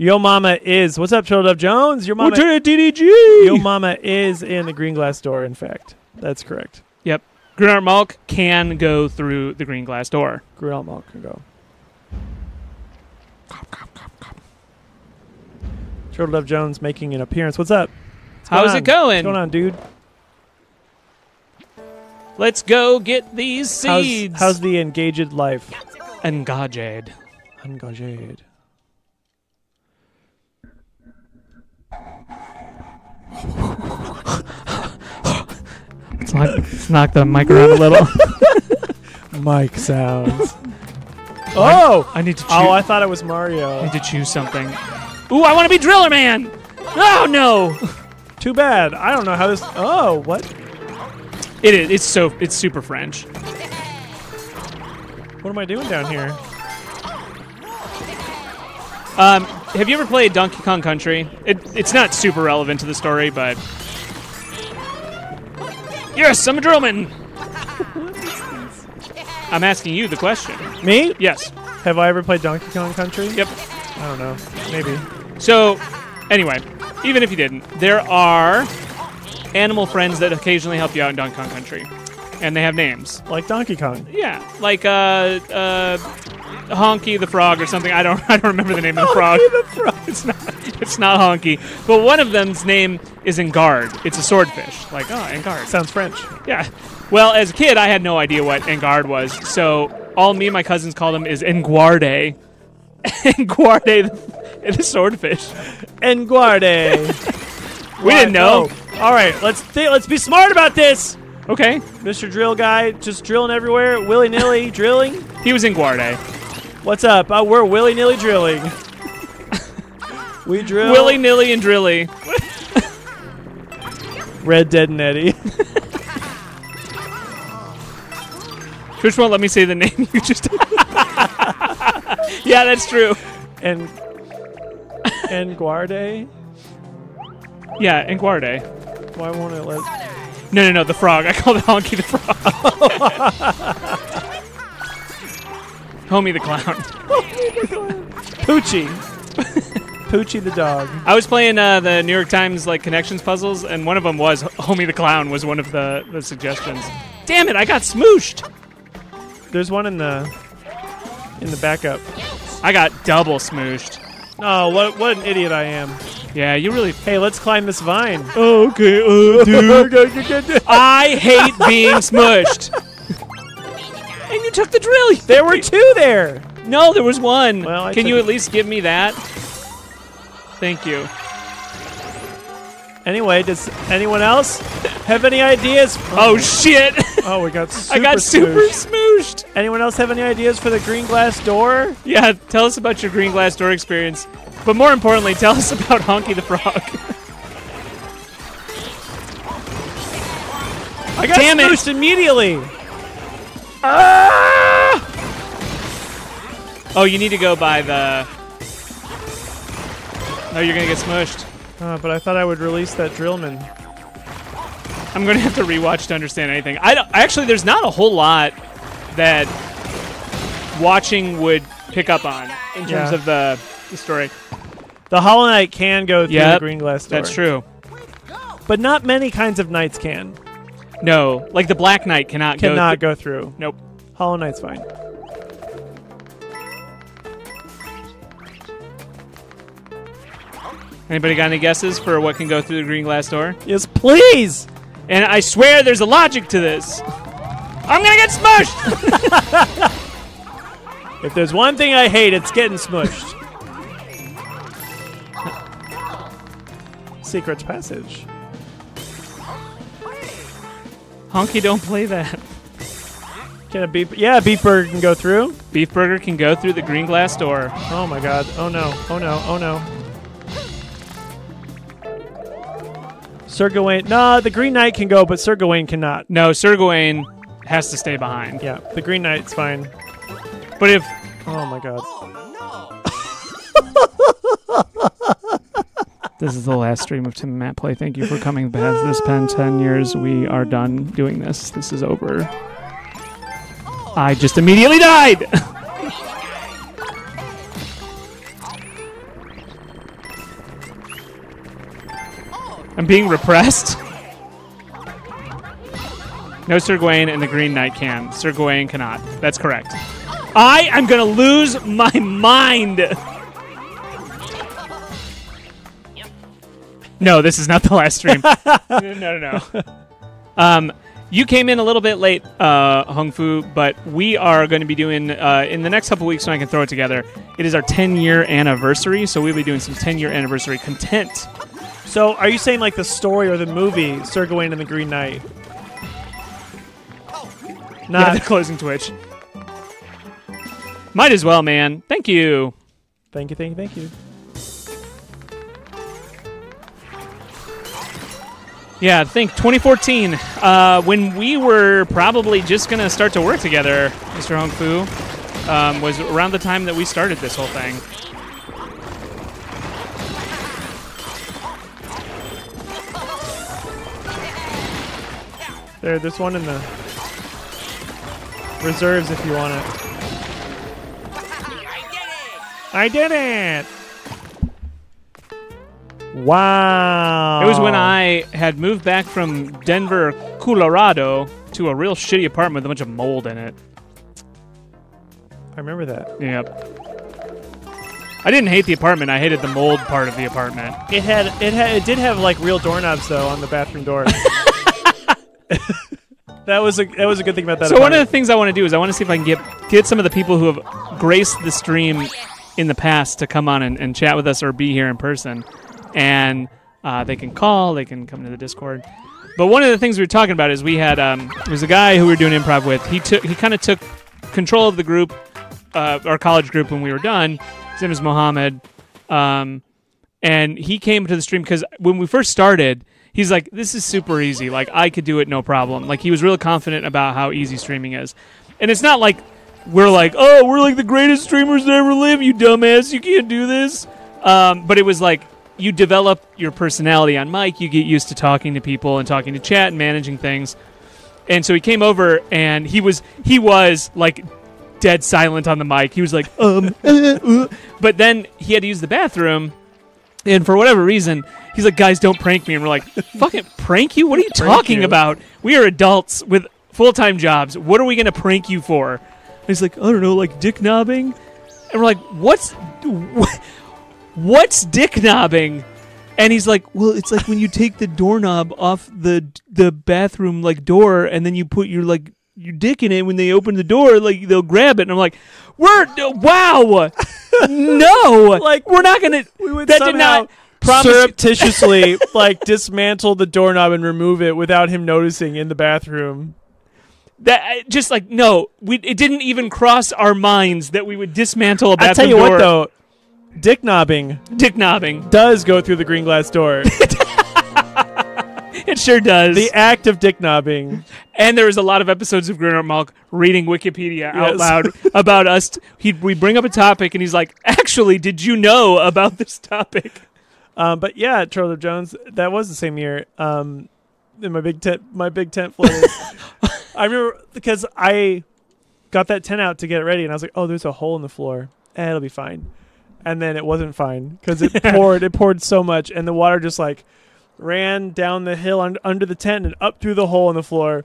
Speaker 4: Yo mama is what's up, Chill Dove Jones? Your mama
Speaker 3: DDG.
Speaker 4: Yo mama is in the green glass door, in fact. That's correct.
Speaker 3: Yep. Grunart Malk can go through the green glass door.
Speaker 4: Grill Malk can go. Turtle Dove Jones making an appearance. What's up? What's
Speaker 3: How's
Speaker 4: on?
Speaker 3: it going?
Speaker 4: What's going on, dude?
Speaker 3: Let's go get these
Speaker 4: How's,
Speaker 3: seeds.
Speaker 4: how's the engaged life?
Speaker 3: Engaged.
Speaker 4: Engaged.
Speaker 3: Let's knock, let's knock the mic around a little. [laughs]
Speaker 4: mic sounds. oh!
Speaker 3: I need to choose.
Speaker 4: Oh, I thought it was Mario.
Speaker 3: I need to choose something. Ooh, I want to be Driller Man. Oh no!
Speaker 4: Too bad. I don't know how this. Oh, what?
Speaker 3: It is. It's so. It's super French.
Speaker 4: What am I doing down here?
Speaker 3: Um, have you ever played Donkey Kong Country? It, it's not super relevant to the story, but yes, I'm a drillman. [laughs] I'm asking you the question.
Speaker 4: Me?
Speaker 3: Yes.
Speaker 4: Have I ever played Donkey Kong Country?
Speaker 3: Yep.
Speaker 4: I don't know. Maybe.
Speaker 3: So, anyway, even if you didn't, there are animal friends that occasionally help you out in Donkey Kong Country, and they have names.
Speaker 4: Like Donkey Kong.
Speaker 3: Yeah, like uh, uh, Honky the Frog or something. I don't, [laughs] I don't remember the name of the frog. Honky the Frog. [laughs] It's not, it's not Honky, but one of them's name is Engard. It's a swordfish. Like, oh, Engard.
Speaker 4: Sounds French.
Speaker 3: Yeah. Well, as a kid, I had no idea what Engard was, so all me and my cousins called him is Enguarde. [laughs] Enguarde, the, the swordfish.
Speaker 4: En guarde.
Speaker 3: We didn't know.
Speaker 4: All right, let's th- let's be smart about this.
Speaker 3: Okay,
Speaker 4: Mr. Drill Guy, just drilling everywhere, willy nilly drilling.
Speaker 3: he was Enguarde.
Speaker 4: What's up? Uh, we're willy nilly drilling. [laughs] we drill.
Speaker 3: Willy nilly and drilly. [laughs]
Speaker 4: Red Dead and Eddie. [laughs]
Speaker 3: Twitch won't let me say the name you just. yeah, that's true.
Speaker 4: and and Guarde.
Speaker 3: Yeah, Enguarde.
Speaker 4: Why won't it let?
Speaker 3: No, no, no, the frog. I called it Honky the frog. Homie the clown.
Speaker 4: Poochie. Poochie the dog.
Speaker 3: I was playing uh, the New York Times like connections puzzles, and one of them was Homie the clown was one of the, the suggestions. Damn it! I got smooshed.
Speaker 4: There's one in the in the backup.
Speaker 3: I got double smooshed.
Speaker 4: Oh, what what an idiot I am.
Speaker 3: Yeah, you really.
Speaker 4: Hey, let's climb this vine.
Speaker 3: Oh, okay, uh, dude. [laughs] I hate being smushed. You took the drill. [laughs]
Speaker 4: There were two there.
Speaker 3: No, there was one.
Speaker 4: Well, I
Speaker 3: Can you at least give me that? Thank you.
Speaker 4: Anyway, does anyone else have any ideas?
Speaker 3: Oh shit!
Speaker 4: Oh, we got super [laughs]
Speaker 3: I got super
Speaker 4: smooshed.
Speaker 3: smooshed.
Speaker 4: Anyone else have any ideas for the green glass door?
Speaker 3: Yeah, tell us about your green glass door experience. But more importantly, tell us about Honky the Frog. [laughs]
Speaker 4: I got
Speaker 3: Damn it.
Speaker 4: smooshed immediately.
Speaker 3: Oh, you need to go by the. No, you're gonna get smushed.
Speaker 4: Uh, but I thought I would release that drillman.
Speaker 3: I'm gonna have to rewatch to understand anything. I don't, actually, there's not a whole lot that watching would pick up on in terms
Speaker 4: Yeah.
Speaker 3: of the, the story.
Speaker 4: The Hollow Knight can go through the green glass door.
Speaker 3: That's true.
Speaker 4: But not many kinds of knights can.
Speaker 3: No, like the Black Knight cannot,
Speaker 4: Cannot
Speaker 3: go.
Speaker 4: go through.
Speaker 3: Nope.
Speaker 4: Hollow Knight's fine.
Speaker 3: Anybody got any guesses for what can go through the green glass door?
Speaker 4: Yes, please.
Speaker 3: And I swear there's a logic to this. I'm gonna get smushed. [laughs]
Speaker 4: If there's one thing I hate, it's getting smushed. Secrets passage.
Speaker 3: Honky, don't play that.
Speaker 4: Can a beef? Yeah, a beef burger can go through.
Speaker 3: Beef burger can go through the green glass door.
Speaker 4: Oh my god. Oh no. Oh no. Oh no. Sir Gawain. Nah, the Green Knight can go, but Sir Gawain cannot.
Speaker 3: No, Sir Gawain has to stay behind.
Speaker 4: Yeah, the Green Knight's fine.
Speaker 3: But if
Speaker 4: Oh my god.
Speaker 3: Oh, [laughs] this is the last stream of Tim and Matt Play, thank you for coming back. This been 10 years. We are done doing this. This is over. I just immediately died. [laughs] I'm being repressed. No, Sir Gawain and the Green Knight can. Sir Gawain cannot. That's correct. I am gonna lose my mind. No, this is not the last stream. [laughs] no, no, no. Um, you came in a little bit late, uh, Hung Fu, but we are going to be doing uh, in the next couple weeks when I can throw it together. It is our 10 year anniversary, so we'll be doing some 10 year anniversary content.
Speaker 4: So, are you saying like the story or the movie Sir Gawain and the Green Knight? [laughs]
Speaker 3: Yeah,
Speaker 4: Not.
Speaker 3: the closing Twitch. Might as well, man. Thank you.
Speaker 4: thank you. Thank you. Thank you.
Speaker 3: Yeah, I think 2014, uh, when we were probably just going to start to work together, Mr. Hong Fu, um, was around the time that we started this whole thing.
Speaker 4: There, there's one in the reserves if you want it. I did it! Wow.
Speaker 3: It was when I had moved back from Denver, Colorado, to a real shitty apartment with a bunch of mold in it.
Speaker 4: I remember that.
Speaker 3: Yep. I didn't hate the apartment. I hated the mold part of the apartment.
Speaker 4: It had it had it did have like real doorknobs though on the bathroom door. [laughs] [laughs] that was a that was a good thing about that.
Speaker 3: So one of the things I want to do is I want to see if I can get get some of the people who have graced the stream in the past to come on and, and chat with us or be here in person, and uh, they can call, they can come to the Discord. But one of the things we were talking about is we had um, was a guy who we were doing improv with. He took he kind of took control of the group, uh, our college group when we were done. His name is Mohammed, um, and he came to the stream because when we first started. He's like, this is super easy. Like, I could do it no problem. Like, he was really confident about how easy streaming is. And it's not like we're like, oh, we're like the greatest streamers that ever live, you dumbass. You can't do this. Um, but it was like, you develop your personality on mic. You get used to talking to people and talking to chat and managing things. And so he came over and he was he was like dead silent on the mic. He was like, um, [laughs] uh, uh. but then he had to use the bathroom, and for whatever reason, he's like, guys, don't prank me. And we're like, fucking prank you? What are you talking
Speaker 4: you?
Speaker 3: about? We are adults with full time jobs. What are we gonna prank you for? And he's like, I don't know, like dick knobbing. And we're like, what's wh- what's dick knobbing? And he's like, "Well, it's like when you take the doorknob off the the bathroom like door, and then you put your like your dick in it. When they open the door, like they'll grab it." And I'm like, "We're wow, [laughs] no,
Speaker 4: Like,
Speaker 3: we're not gonna.
Speaker 4: we would
Speaker 3: that did not
Speaker 4: surreptitiously [laughs] like dismantle the doorknob and remove it without him noticing in the bathroom.
Speaker 3: that just like no, we it didn't even cross our minds that we would dismantle a bathroom
Speaker 4: tell you
Speaker 3: door.
Speaker 4: what though, dick knobbing
Speaker 3: dick knobbing.
Speaker 4: does go through the green glass door. [laughs]
Speaker 3: It sure does.
Speaker 4: the act of dick knobbing.
Speaker 3: And there was a lot of episodes of Gruner Malk reading Wikipedia out
Speaker 4: Yes.
Speaker 3: loud about us. He we bring up a topic and he's like, "Actually, did you know about this topic?"
Speaker 4: Um, but yeah, Charlie Jones, that was the same year. Um, in my big tent, my big tent floated. [laughs] I remember because I got that tent out to get it ready, and I was like, "Oh, there's a hole in the floor. Eh, it'll be fine." And then it wasn't fine because it [laughs] poured. It poured so much, and the water just like ran down the hill un- under the tent and up through the hole in the floor.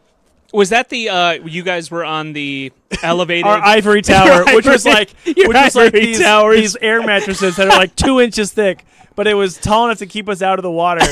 Speaker 3: Was that the uh you guys were on the [laughs] elevated
Speaker 4: Our ivory [laughs] tower,
Speaker 3: Your
Speaker 4: which was like which was like these,
Speaker 3: towers.
Speaker 4: these air mattresses that are like two inches thick, but it was tall enough to keep us out of the water.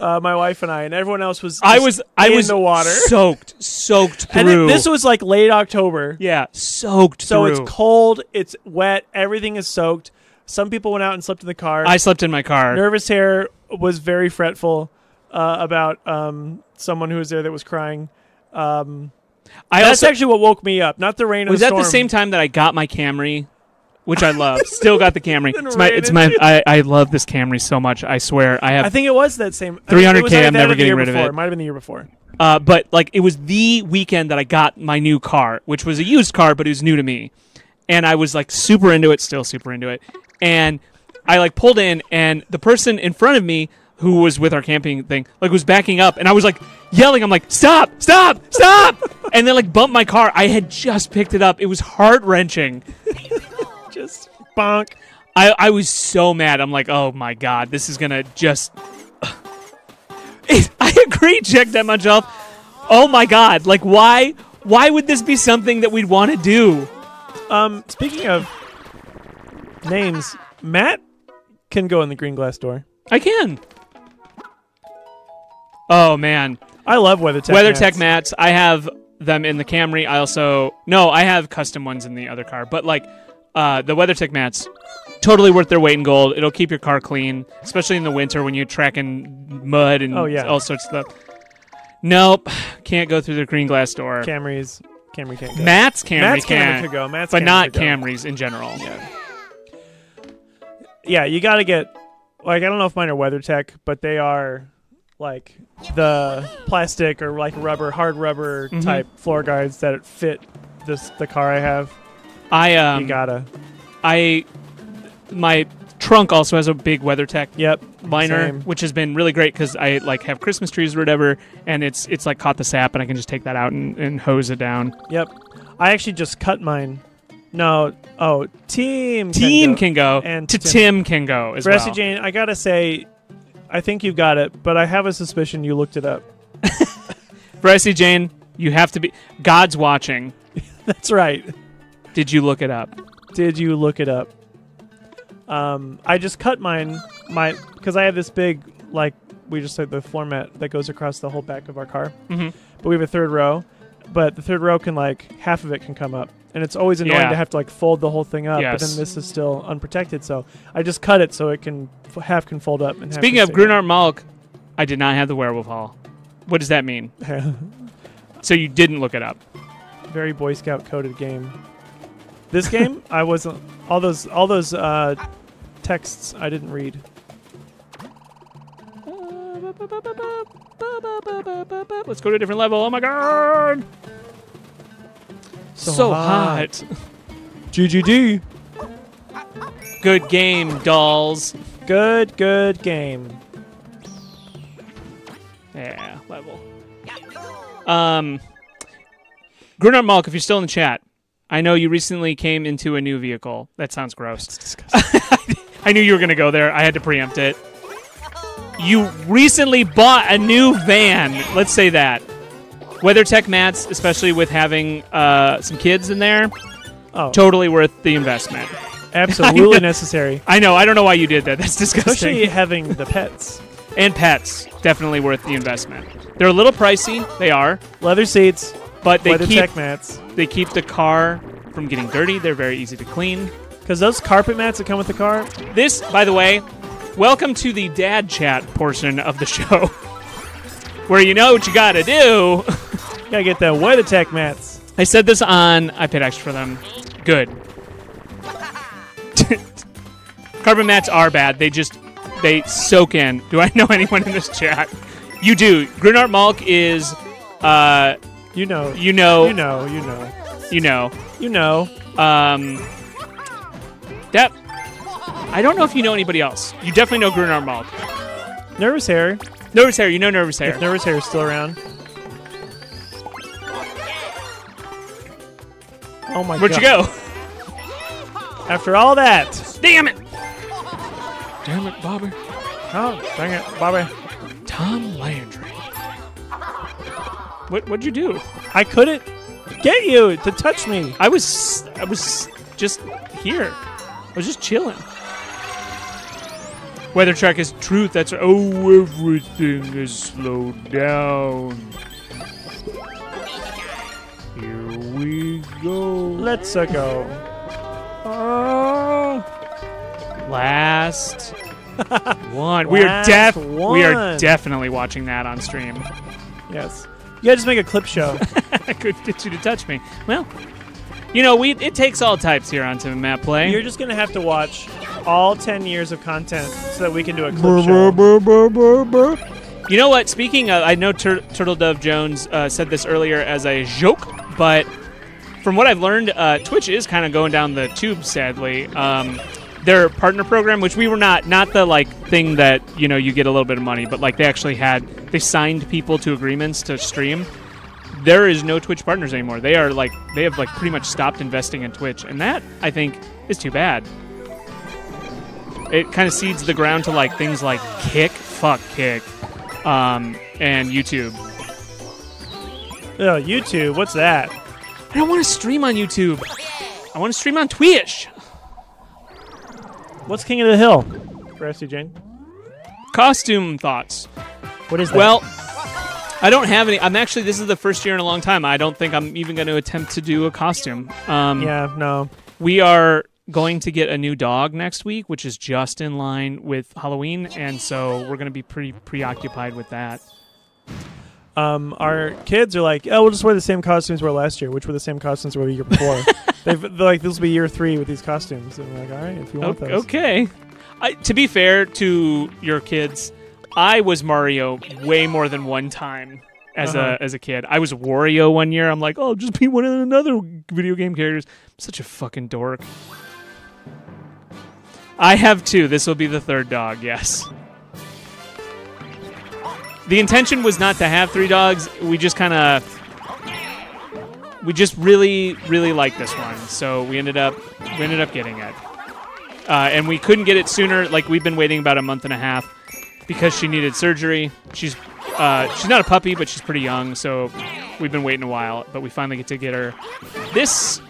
Speaker 4: uh, my wife and I, and everyone else was.
Speaker 3: I was I
Speaker 4: in
Speaker 3: was
Speaker 4: the water,
Speaker 3: soaked soaked
Speaker 4: and
Speaker 3: through.
Speaker 4: it, this was like late October.
Speaker 3: yeah, soaked
Speaker 4: So
Speaker 3: through.
Speaker 4: it's cold, it's wet, everything is soaked. Some people went out and slept in the car.
Speaker 3: I slept in my car.
Speaker 4: Nervous hair was very fretful uh, about um, someone who was there that was crying. Um,
Speaker 3: I
Speaker 4: that's
Speaker 3: also
Speaker 4: actually what woke me up, not the rain. or
Speaker 3: was
Speaker 4: the
Speaker 3: that the same time that I got my Camry, which I love. [laughs] Still got the Camry. It's my it's my I, [laughs] I love this Camry so much. I swear I have
Speaker 4: I think it was that same.
Speaker 3: 300K,
Speaker 4: it was either
Speaker 3: I'm never getting rid of
Speaker 4: before.
Speaker 3: it.
Speaker 4: Might have been the year before.
Speaker 3: Uh, but like it was the weekend that I got my new car, which was a used car, but it was new to me, and I was like super into it, still super into it, and I like pulled in, and the person in front of me who was with our camping thing like was backing up, and I was like yelling, I'm like stop, stop, stop, [laughs] and then like bumped my car. I had just picked it up. It was heart wrenching. [laughs]
Speaker 4: Just bonk.
Speaker 3: I, I was so mad. I'm like, oh my god, this is gonna just. [laughs] I agree. Check that much off. Oh my god, like why? Why would this be something that we'd want to do?
Speaker 4: Um, speaking of names, Matt can go in the green glass door.
Speaker 3: I can. Oh man,
Speaker 4: I love WeatherTech.
Speaker 3: WeatherTech
Speaker 4: mats.
Speaker 3: mats. I have them in the Camry. I also no, I have custom ones in the other car. But like, uh, the WeatherTech mats, totally worth their weight in gold. It'll keep your car clean, especially in the winter when you're tracking mud and
Speaker 4: Oh, yeah.
Speaker 3: all sorts of stuff. Nope, [sighs] can't go through the green glass door.
Speaker 4: Camrys. Camry can't go.
Speaker 3: Matt's Camry
Speaker 4: Matt's
Speaker 3: can,
Speaker 4: Camry could go. Matt's
Speaker 3: but
Speaker 4: Camry
Speaker 3: not. Camrys in general.
Speaker 4: Yeah. Yeah, you got to get like I don't know if mine are WeatherTech, but they are like the plastic or like rubber, hard rubber
Speaker 3: Mhm.
Speaker 4: type floor guards that fit this the car I have.
Speaker 3: I um,
Speaker 4: you gotta.
Speaker 3: I my trunk also has a big WeatherTech
Speaker 4: Yep.
Speaker 3: liner,
Speaker 4: Same.
Speaker 3: which has been really great because I like have Christmas trees or whatever, and it's it's like caught the sap, and I can just take that out and, and hose it down.
Speaker 4: Yep. I actually just cut mine. No. Oh, team.
Speaker 3: Team can go,
Speaker 4: And
Speaker 3: to
Speaker 4: Tim.
Speaker 3: Can go as
Speaker 4: Grassy
Speaker 3: well.
Speaker 4: Jane, I gotta say, I think you've got it, but I have a suspicion you looked it up. [laughs]
Speaker 3: Grassy Jane, you have to be. God's watching. [laughs]
Speaker 4: That's right.
Speaker 3: Did you look it up?
Speaker 4: Did you look it up? Um, I just cut mine, my because I have this big like we just said the floor mat that goes across the whole back of our car.
Speaker 3: Mhm.
Speaker 4: But we have a third row, but the third row can like half of it can come up, and it's always annoying
Speaker 3: Yeah.
Speaker 4: to have to like fold the whole thing up. But then this is still unprotected, so I just cut it so it can f- half can fold up. And
Speaker 3: Speaking of
Speaker 4: stay
Speaker 3: Grunart Malk, I did not have the werewolf hall. What does that mean? [laughs] So you didn't look it up?
Speaker 4: Very Boy Scout coded game. This game, [laughs] I wasn't all those all those uh, texts I didn't read.
Speaker 3: Let's go to a different level. Oh my god! So, hot.
Speaker 4: GGD.
Speaker 3: Good game, dolls.
Speaker 4: Good, good game.
Speaker 3: Yeah, level. Um, Grunart Malk, if you're still in the chat, I know you recently came into a new vehicle. That sounds gross. [laughs] I knew you were going to go there. I had to preempt it. You recently bought a new van. Let's say that. WeatherTech mats, especially with having uh, some kids in there,
Speaker 4: Oh,
Speaker 3: totally worth the investment.
Speaker 4: absolutely [laughs] necessary.
Speaker 3: I know. I don't know why you did that. That's disgusting.
Speaker 4: Especially having the pets.
Speaker 3: and pets, definitely worth the investment. They're a little pricey. They are,
Speaker 4: Leather seats,
Speaker 3: but they
Speaker 4: leather
Speaker 3: keep
Speaker 4: tech mats.
Speaker 3: they keep the car from getting dirty. They're very easy to clean.
Speaker 4: Because those carpet mats that come with the car,
Speaker 3: This, by the way, welcome to the dad chat portion of the [laughs] show, where you know what you got to do. [laughs]
Speaker 4: gotta get that the WeatherTech mats.
Speaker 3: I said this on. I paid extra for them. Good. [laughs] Carbon mats are bad. They just they soak in. Do I know [laughs] anyone in this chat? You do. Grunart Malk is, uh,
Speaker 4: You know,
Speaker 3: you know,
Speaker 4: you know, you know,
Speaker 3: you know.
Speaker 4: you know.
Speaker 3: Um, that I don't know if you know anybody else. You definitely know Grunart Malk.
Speaker 4: Nervous hair.
Speaker 3: Nervous hair. You know nervous hair.
Speaker 4: If nervous hair is still around. Oh my god Where'd
Speaker 3: you go?
Speaker 4: After all that,
Speaker 3: Damn it! Damn it, Bobby.
Speaker 4: oh dang it, Bobby.
Speaker 3: Tom Landry. What? What'd you do?
Speaker 4: I couldn't get you to touch me.
Speaker 3: I was I was just here. I was just chilling. WeatherTech is truth. That's oh everything is slowed down. Here we go.
Speaker 4: Let's uh, go.
Speaker 3: Oh, last [laughs] one. We are. We are definitely watching that on stream.
Speaker 4: Yes. Yeah, just make a clip show. [laughs]
Speaker 3: I could get you to touch me. Well, you know, we it takes all types here on Tim Map Play.
Speaker 4: You're just gonna have to watch all 10 years of content so that we can do a clip show.
Speaker 3: You know what? Speaking of, I know Tur- Turtle Dove Jones uh, said this earlier as a joke, but from what I've learned, uh, Twitch is kind of going down the tube. Sadly, um, their partner program, which we were not, not the like thing that you know you get a little bit of money, but like they actually had, they signed people to agreements to stream. There is no Twitch partners anymore. They are like they have like pretty much stopped investing in Twitch, and that I think is too bad. It kind of seeds the ground to like things like Kick, fuck Kick, um, and YouTube.
Speaker 4: Oh, YouTube, what's that?
Speaker 3: I don't want to stream on YouTube. I want to stream on Twitch.
Speaker 4: What's King of the Hill? SC Jane.
Speaker 3: Costume thoughts.
Speaker 4: What is that?
Speaker 3: Well, I don't have any. I'm actually. This is the first year in a long time. I don't think I'm even going to attempt to do a costume. Um,
Speaker 4: yeah, no.
Speaker 3: We are going to get a new dog next week, which is just in line with Halloween, and so we're going to be pretty preoccupied with that.
Speaker 4: Um, our kids are like, oh, we'll just wear the same costumes we were last year, which were the same costumes we were the year before. [laughs] They've, they're like, this will be year three with these costumes. And we're like, all right, if you want
Speaker 3: O-
Speaker 4: those.
Speaker 3: Okay. I, to be fair to your kids, I was Mario way more than one time as
Speaker 4: Uh-huh.
Speaker 3: a as a kid. I was Wario one year. I'm like, oh, just be one of another video game characters. I'm such a fucking dork. I have two. This will be the third dog. Yes. The intention was not to have three dogs. We just kind of we just really really like this one so we ended up we ended up getting it uh, and we couldn't get it sooner like we've been waiting about a month and a half because she needed surgery she's uh, she's not a puppy but she's pretty young so we've been waiting a while but we finally get to get her this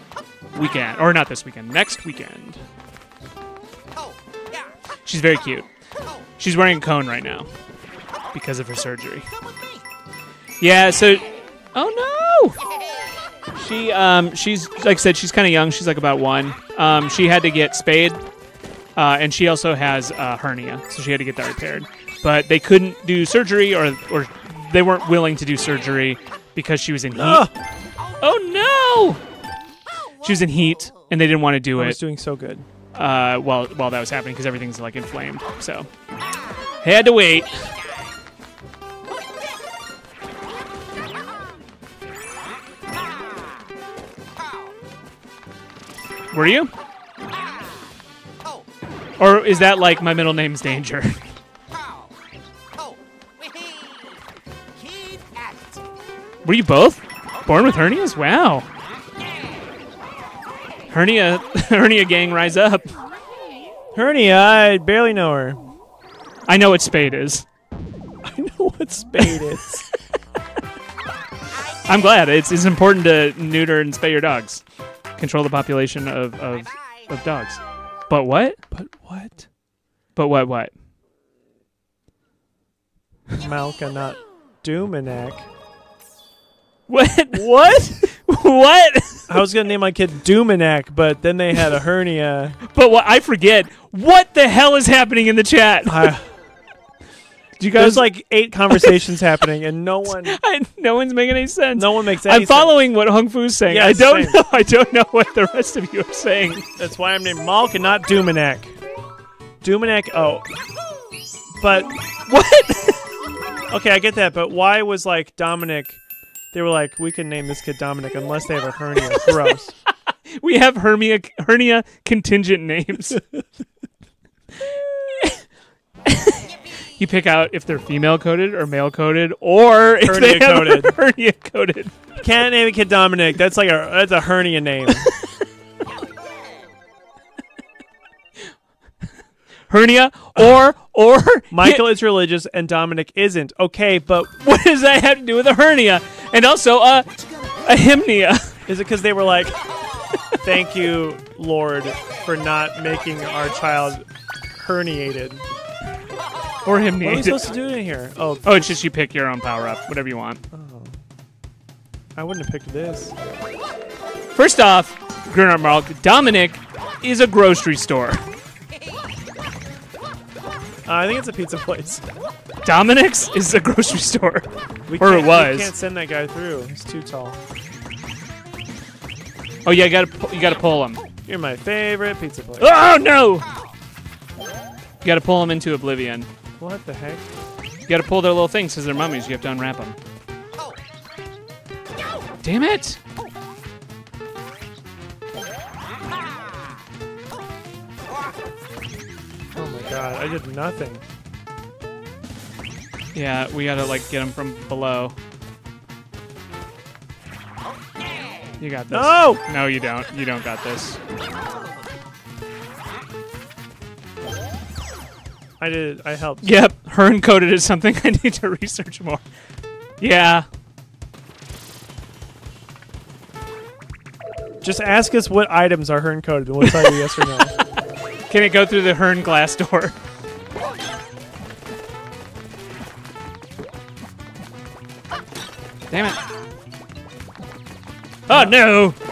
Speaker 3: weekend or not this weekend next weekend. She's very cute she's wearing a cone right now because of her surgery
Speaker 2: come with me.
Speaker 3: yeah so oh no She um she's like I said she's kind of young. She's like about one. Um, she had to get spayed, uh, and she also has uh, hernia, so she had to get that repaired. But they couldn't do surgery, or or they weren't willing to do surgery because she was in heat.
Speaker 4: Ugh, [gasps]
Speaker 3: Oh no! She was in heat, and they didn't want to do it.
Speaker 4: I was doing so good.
Speaker 3: Uh, while while that was happening because everything's like inflamed. So had to wait. Were you? Or is that like my middle name's Danger? [laughs] Were you both born with hernias? Wow. Hernia, [laughs] hernia gang, rise up.
Speaker 4: Hernia, I barely know her.
Speaker 3: I know what spade is. [laughs]
Speaker 4: I know what spade is. [laughs]
Speaker 3: I'm glad. It's, it's important to neuter and spay your dogs. Control the population of, of, of dogs. But what?
Speaker 4: but what?
Speaker 3: But what? What?
Speaker 4: Malka, not Doominac.
Speaker 3: What?
Speaker 4: What? [laughs]
Speaker 3: what?
Speaker 4: I was gonna name my kid Doominac, but then they had a hernia. [laughs]
Speaker 3: But what? I forget. What the hell is happening in the chat? Do [laughs] you guys
Speaker 4: there's like eight conversations happening, and no one,
Speaker 3: I, no one's making any sense.
Speaker 4: no one makes any
Speaker 3: I'm following what Hung Fu's saying.
Speaker 4: Yeah,
Speaker 3: I don't
Speaker 4: same.
Speaker 3: know. I don't know what the rest of you are saying.
Speaker 4: sense. That's why I'm named Malk and not Doominac. Doominac. Oh, but
Speaker 3: What?
Speaker 4: okay, I get that. But why was like Dominic? They were like, we can name this kid Dominic unless they have a hernia. [laughs] Gross.
Speaker 3: we have hernia hernia contingent names. you pick out if they're female coded or male coded, or if they have
Speaker 4: Hernia-coded.
Speaker 3: hernia coded.
Speaker 4: Can't name a kid Dominic. That's like a that's a hernia name. [laughs]
Speaker 3: Hernia or or
Speaker 4: Michael is religious and Dominic isn't. Okay, but [laughs]
Speaker 3: What does that have to do with a hernia? And also, uh, A hymnia. [laughs]
Speaker 4: Is it because they were like, [laughs] "Thank you, Lord, for not making our child herniated"?
Speaker 3: Or hymnia.
Speaker 4: What are we supposed to do in here? Oh,
Speaker 3: Oh, it's just you pick your own power up, whatever you want. Oh.
Speaker 4: I wouldn't have picked this.
Speaker 3: First off, Gernard Mark, Dominic is a grocery store.
Speaker 4: Uh, I think it's a pizza place.
Speaker 3: Dominic's is a grocery store.
Speaker 4: We
Speaker 3: Or it was.
Speaker 4: We can't send that guy through. He's too tall.
Speaker 3: Oh yeah, you gotta pu- you gotta pull him.
Speaker 4: You're my favorite pizza place.
Speaker 3: Oh no! You gotta pull them into oblivion.
Speaker 4: What the heck?
Speaker 3: You gotta pull their little things because they're mummies. You have to unwrap them. Damn it!
Speaker 4: Oh my god, I did nothing.
Speaker 3: Yeah, we gotta like get them from below. You got this.
Speaker 4: No!
Speaker 3: No, you don't. You don't got this.
Speaker 4: I did. I helped.
Speaker 3: Yep, Hearn coded is something [laughs] I need to research more. Yeah.
Speaker 4: Just ask us what items are Hearn coded, and we'll tell you yes or no. [laughs]
Speaker 3: Can it go through the Hearn glass door? Damn it. Oh no! [laughs]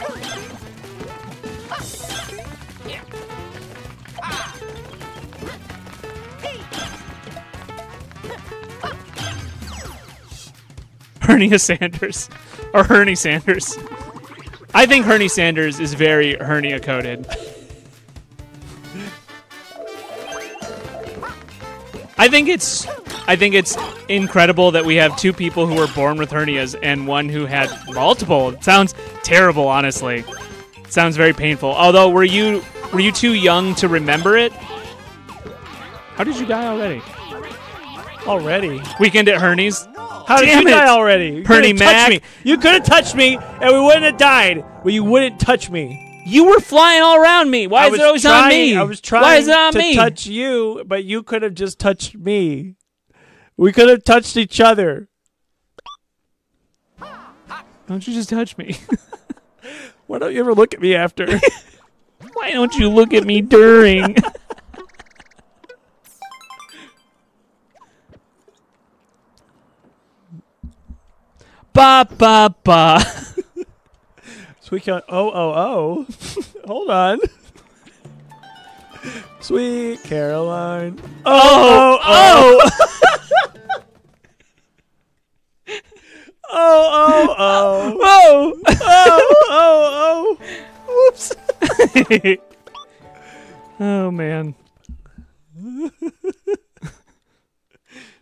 Speaker 3: Hernia Sanders. Or Hernie Sanders. I think Hernie Sanders is very hernia coded. I think it's I think it's incredible that we have two people who were born with hernias and one who had multiple. It sounds terrible, honestly. It sounds very painful. Although were you were you too young to remember it? How did you die already?
Speaker 4: already.
Speaker 3: Weekend at Hernies?
Speaker 4: How did you
Speaker 3: it.
Speaker 4: die already? You
Speaker 3: Bernie Mac.
Speaker 4: me. You could have touched me, and we wouldn't have died. But you wouldn't touch me.
Speaker 3: You were flying all around me. Why
Speaker 4: I
Speaker 3: is it always
Speaker 4: trying,
Speaker 3: on me?
Speaker 4: I was trying
Speaker 3: Why is it on
Speaker 4: to
Speaker 3: me?
Speaker 4: touch you, but you could have just touched me. We could have touched each other.
Speaker 3: Don't you just touch me? [laughs]
Speaker 4: Why don't you ever look at me after? [laughs]
Speaker 3: Why don't you look at me during? [laughs] ba ba ba.
Speaker 4: Oh, oh, oh. Sweet Caroline.
Speaker 3: Oh, oh,
Speaker 4: oh. Hold on.
Speaker 3: Sweet
Speaker 4: Caroline. Oh, oh, Oh, [laughs]
Speaker 3: oh man. [laughs]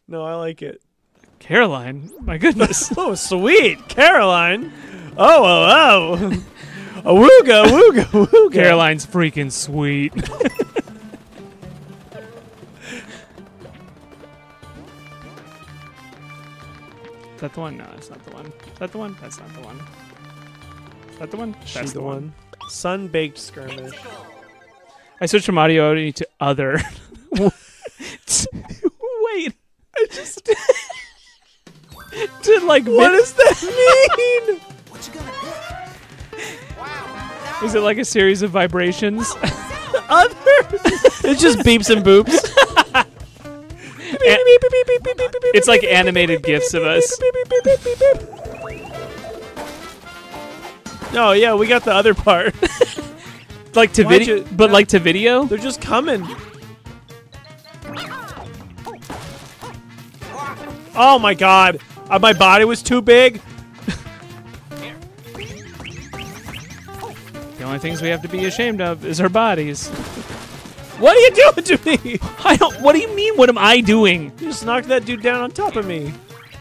Speaker 4: No, I like it.
Speaker 3: Caroline, my goodness. [laughs]
Speaker 4: Oh, sweet. Caroline. Oh, oh, oh. A wooga, wooga, wooga.
Speaker 3: Caroline's freaking sweet. Is that the one? No, that's not the one. Is that the one? That's not the one. Is that the one?
Speaker 4: She's
Speaker 3: That's
Speaker 4: the one. Sun baked skirmish.
Speaker 3: I switched from audio only to other. Wait, I just did like
Speaker 4: What
Speaker 3: mid-
Speaker 4: does that mean?
Speaker 2: What you gonna pick? Wow.
Speaker 3: is it like a series of vibrations?
Speaker 4: Other. It just beeps and boops.
Speaker 3: it's like animated gifs of us.
Speaker 4: No, yeah, we got the other part. [laughs]
Speaker 3: Like to
Speaker 4: Why'd
Speaker 3: video,
Speaker 4: you-
Speaker 3: but like to video.
Speaker 4: They're just coming. Oh my god. Uh, my body was too big.
Speaker 3: The only things we have to be ashamed of is our bodies.
Speaker 4: What are you doing to me?
Speaker 3: I don't. What do you mean? What am I doing?
Speaker 4: You just knocked that dude down on top of me.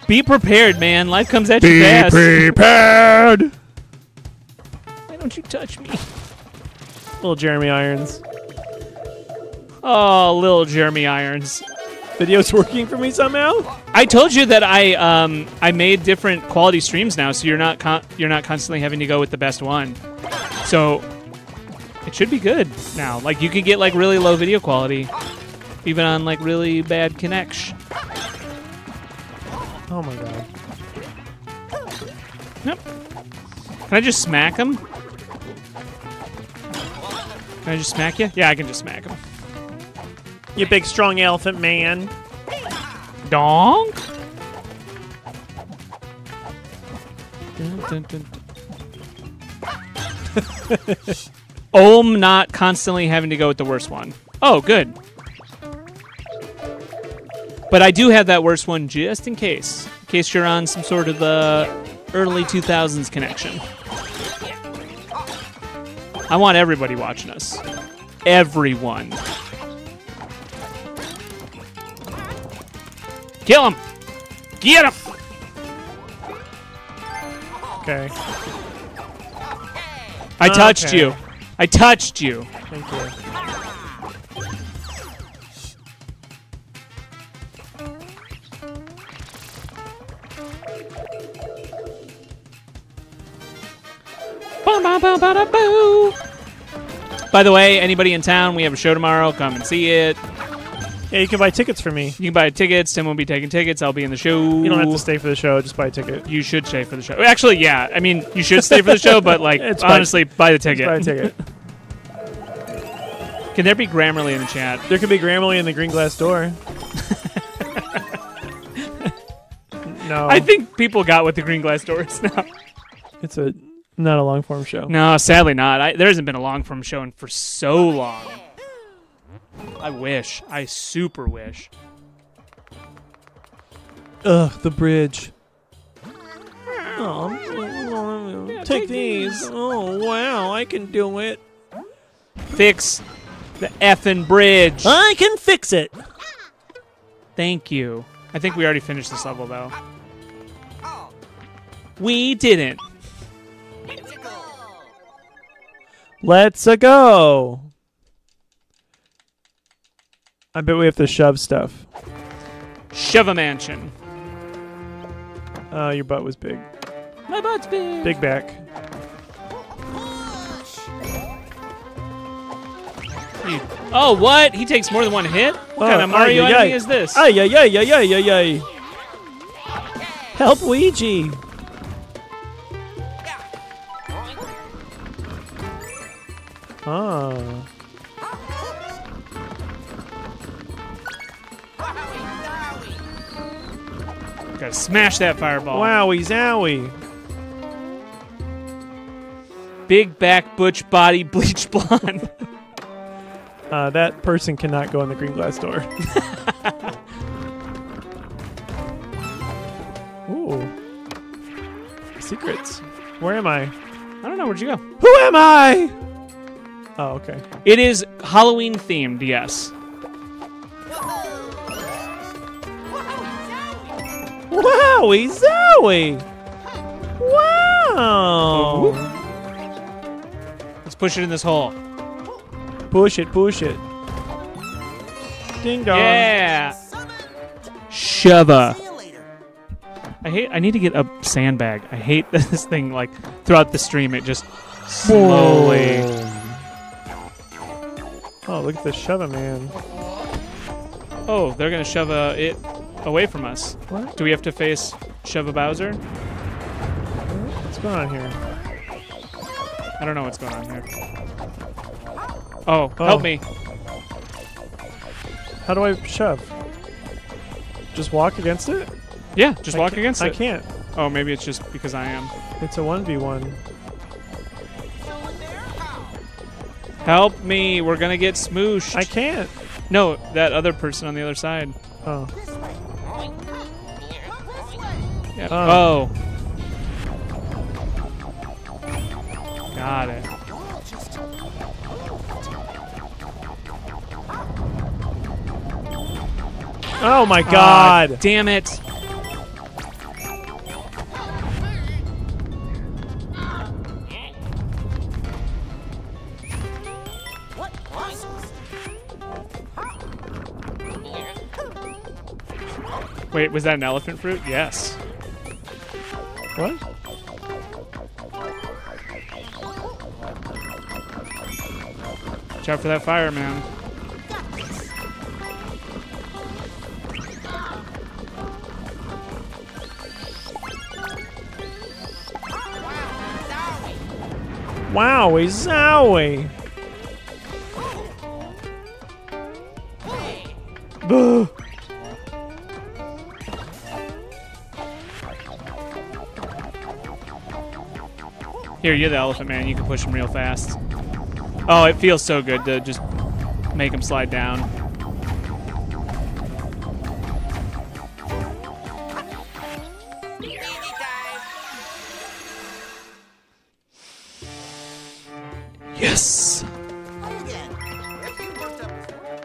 Speaker 3: Be prepared, man. Life comes at you fast.
Speaker 4: prepared.
Speaker 3: Don't you touch me?
Speaker 4: Little Jeremy Irons.
Speaker 3: Oh, little Jeremy Irons.
Speaker 4: Video's working for me somehow?
Speaker 3: I told you that I um I made different quality streams now, so you're not you're not constantly having to go with the best one. So it should be good now. Like you could get like really low video quality, even on like really bad connection.
Speaker 4: Oh my god.
Speaker 3: Yep. Can I just smack him? Can I just smack you? Yeah, I can just smack him.
Speaker 4: You big strong elephant man.
Speaker 3: Donk. Dun, dun, dun. Ohm not constantly having to go with the worst one. Oh, good. But I do have that worst one just in case. In case you're on some sort of uh, early 2000s connection. I want everybody watching us. Everyone. Kill him! Get him!
Speaker 4: Okay.
Speaker 3: I touched
Speaker 4: Okay.
Speaker 3: you. I touched you.
Speaker 4: Thank you.
Speaker 3: Ba-ba-ba-ba-da-boo. By the way, anybody in town, we have a show tomorrow. Come and see it.
Speaker 4: Yeah, you can buy tickets for me.
Speaker 3: You can buy tickets. Tim will be taking tickets. I'll be in the show.
Speaker 4: You don't have to stay for the show. Just buy a ticket.
Speaker 3: You should stay for the show. Actually, yeah. I mean, you should stay for the show, but like, [laughs]
Speaker 4: It's fine.
Speaker 3: honestly, buy the
Speaker 4: Just buy a
Speaker 3: ticket.
Speaker 4: ticket. [laughs]
Speaker 3: Can there be Grammarly in the chat?
Speaker 4: there could be Grammarly in the green glass door. [laughs] no,
Speaker 3: I think people got what the green glass door is now.
Speaker 4: it's a not a long form show.
Speaker 3: No, sadly not. I, there hasn't been a long form show in for so long. I wish. I super wish.
Speaker 4: Ugh, the bridge. Oh, take these. Oh wow, I can do it.
Speaker 3: Fix the effing bridge.
Speaker 4: I can fix it.
Speaker 3: Thank you. I think we already finished this level though. We didn't.
Speaker 4: Let's a go. I bet we have to shove stuff.
Speaker 3: Shove a mansion.
Speaker 4: Uh, your butt was big.
Speaker 3: My butt's big.
Speaker 4: Big back.
Speaker 3: Oh, what? He takes more than one hit? What kind of Mario
Speaker 4: ay, ay,
Speaker 3: enemy
Speaker 4: ay.
Speaker 3: is this?
Speaker 4: Ay, ay, ay, ay, ay, ay, ay. Help Ouija. Ah.
Speaker 3: Gotta smash that fireball.
Speaker 4: Wowie zowie.
Speaker 3: Big back, butch body, [laughs] bleach blonde.
Speaker 4: Uh, that person cannot go in the green glass door. [laughs] Ooh. Secrets. Where am I?
Speaker 3: I don't know. Where'd you go?
Speaker 4: Who am I? Oh, okay.
Speaker 3: It is Halloween themed, yes.
Speaker 4: Wowie zowie. Wow.
Speaker 3: Let's push it in this hole.
Speaker 4: Push it, push it. Ding dong.
Speaker 3: Yeah. Shova. I hate. I need to get a sandbag. I hate [laughs] this thing. Like throughout the stream, it just slowly.
Speaker 4: Oh, look at the shove man.
Speaker 3: Oh, they're gonna shove it away from us.
Speaker 4: What?
Speaker 3: Do we have to face shove Bowser?
Speaker 4: What's going on here?
Speaker 3: I don't know what's going on here. Oh,
Speaker 4: Oh.
Speaker 3: help me!
Speaker 4: How do I shove? Just walk against it?
Speaker 3: Yeah, just
Speaker 4: I
Speaker 3: walk against
Speaker 4: I
Speaker 3: it.
Speaker 4: I can't.
Speaker 3: Oh, maybe it's just because I am.
Speaker 4: It's a 1v1.
Speaker 3: Help me! We're gonna get smooshed.
Speaker 4: I can't.
Speaker 3: no, that other person on the other side.
Speaker 4: Oh.
Speaker 3: Yeah.
Speaker 4: Oh.
Speaker 3: Oh. Got it.
Speaker 4: Oh my god.
Speaker 3: damn it. Wait, was that an elephant fruit? Yes.
Speaker 4: what?
Speaker 3: Watch out for that fire, man.
Speaker 4: Wowie zowie. Buh.
Speaker 3: Here, you're the elephant man. You can push him real fast. Oh, it feels so good to just make him slide down. Yes.
Speaker 2: Try again. If you worked up before.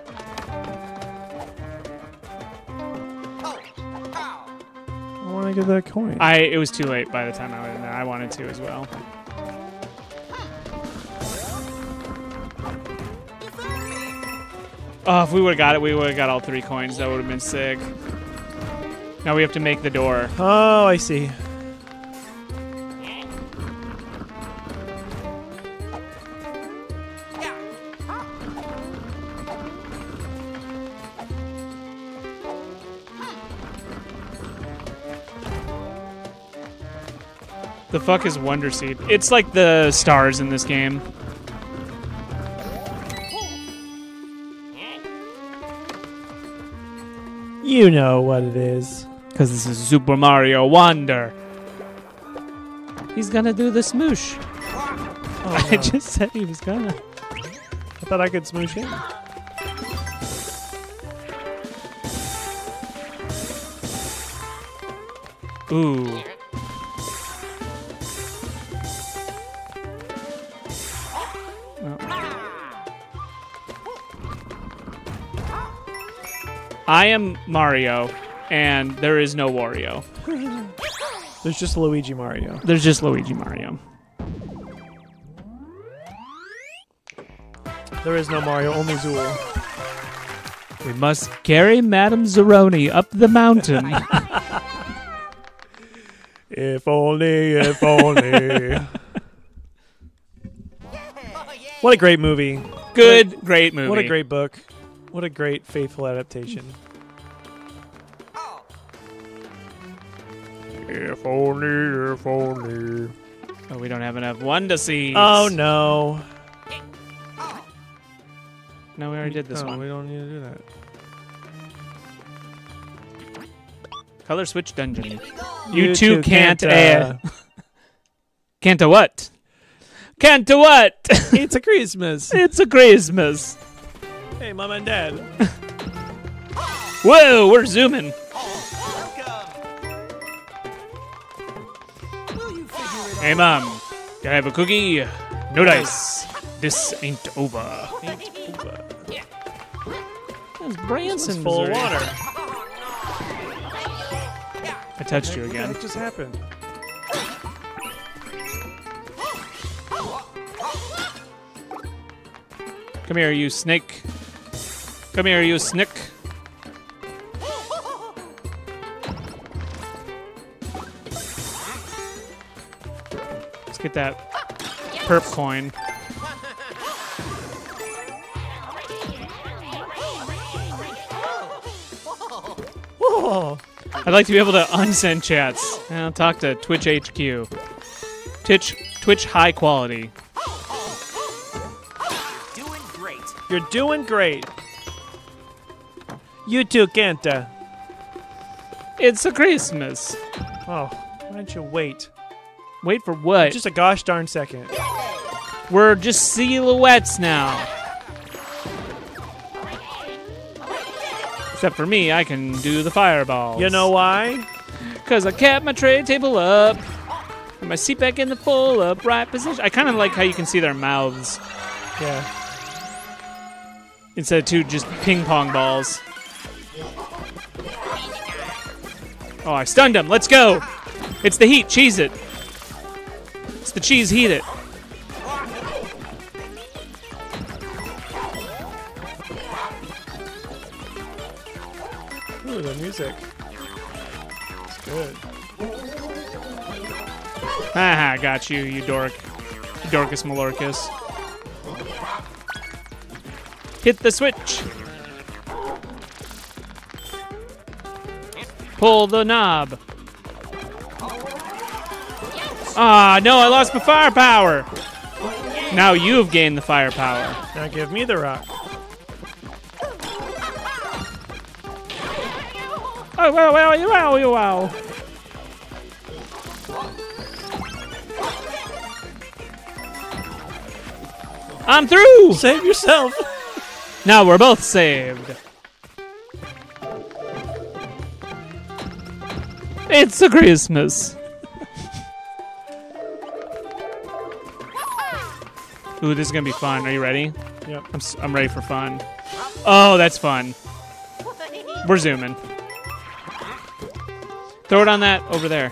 Speaker 2: Oh, pow.
Speaker 4: I want to get that coin.
Speaker 3: I it was too late by the time I went in there. I wanted to as well. Oh, if we would have got it, we would have got all three coins. That would have been sick. Now we have to make the door.
Speaker 4: oh, I see.
Speaker 3: The fuck is Wonder Seed? It's like the stars in this game.
Speaker 4: You know what it is.
Speaker 3: Because this is Super Mario Wonder. He's gonna do the smoosh.
Speaker 4: Oh,
Speaker 3: I just said he was gonna.
Speaker 4: I thought I could smoosh him.
Speaker 3: Ooh. I am Mario, and there is no Wario.
Speaker 4: There's just Luigi Mario.
Speaker 3: There's just Luigi Mario.
Speaker 4: There is no Mario, only Zuul.
Speaker 3: We must carry Madame Zeroni up the mountain. [laughs]
Speaker 4: If only, if only. What a great movie.
Speaker 3: Good, great movie.
Speaker 4: What a great book. What a great faithful adaptation.
Speaker 2: Oh,
Speaker 4: If only, if only.
Speaker 3: Oh, we don't have enough one to see.
Speaker 4: Oh no.
Speaker 3: no, we already did this
Speaker 4: No,
Speaker 3: one.
Speaker 4: We don't need to do that.
Speaker 3: Color switch dungeon.
Speaker 2: Here we go.
Speaker 3: You, two can't.
Speaker 4: uh,
Speaker 3: uh, can't a what? Can't a what?
Speaker 4: it's a Christmas. [laughs]
Speaker 3: it's a Christmas.
Speaker 4: Hey, mom and dad. [laughs]
Speaker 3: Whoa, we're zooming.
Speaker 2: Welcome. Will you figure it
Speaker 3: Hey, mom, can I have a cookie? No dice. This ain't over. That's Branson.
Speaker 4: Full of water.
Speaker 3: I touched you again.
Speaker 4: heck just happened?
Speaker 3: Come here, you snake. Come here, you snick. Let's get that perp coin. I'd like to be able to unsend chats. I'll talk to Twitch HQ. Twitch, Twitch high quality.
Speaker 2: Doing great.
Speaker 4: You're doing great. You too, can't. Uh,
Speaker 3: It's a Christmas.
Speaker 4: oh, why don't you wait?
Speaker 3: Wait for what?
Speaker 4: Just a gosh darn second.
Speaker 3: We're just silhouettes now. Except for me, I can do the fireballs.
Speaker 4: You know why?
Speaker 3: Because I kept my tray table up. And my seat back in the full upright position. I kind of like how you can see their mouths
Speaker 4: Yeah.
Speaker 3: instead of two just ping pong balls. Oh, I stunned him. Let's go. It's the heat. Cheese it. It's the cheese. Heat it.
Speaker 4: Ooh, the music. It's good.
Speaker 3: Haha, got you, you dork. Dorcas Malorcas. Hit the switch. Pull the knob. Ah, no, I lost my firepower. Now you've gained the firepower.
Speaker 4: Now give me the rock.
Speaker 3: Oh, wow, wow, wow, wow, wow. I'm through!
Speaker 4: Save yourself.
Speaker 3: Now we're both saved. It's a Christmas. [laughs] Ooh, this is gonna be fun. Are you ready?
Speaker 4: Yep.
Speaker 3: I'm, s- I'm ready for fun. Oh, that's fun. We're zooming. Throw it on that over there.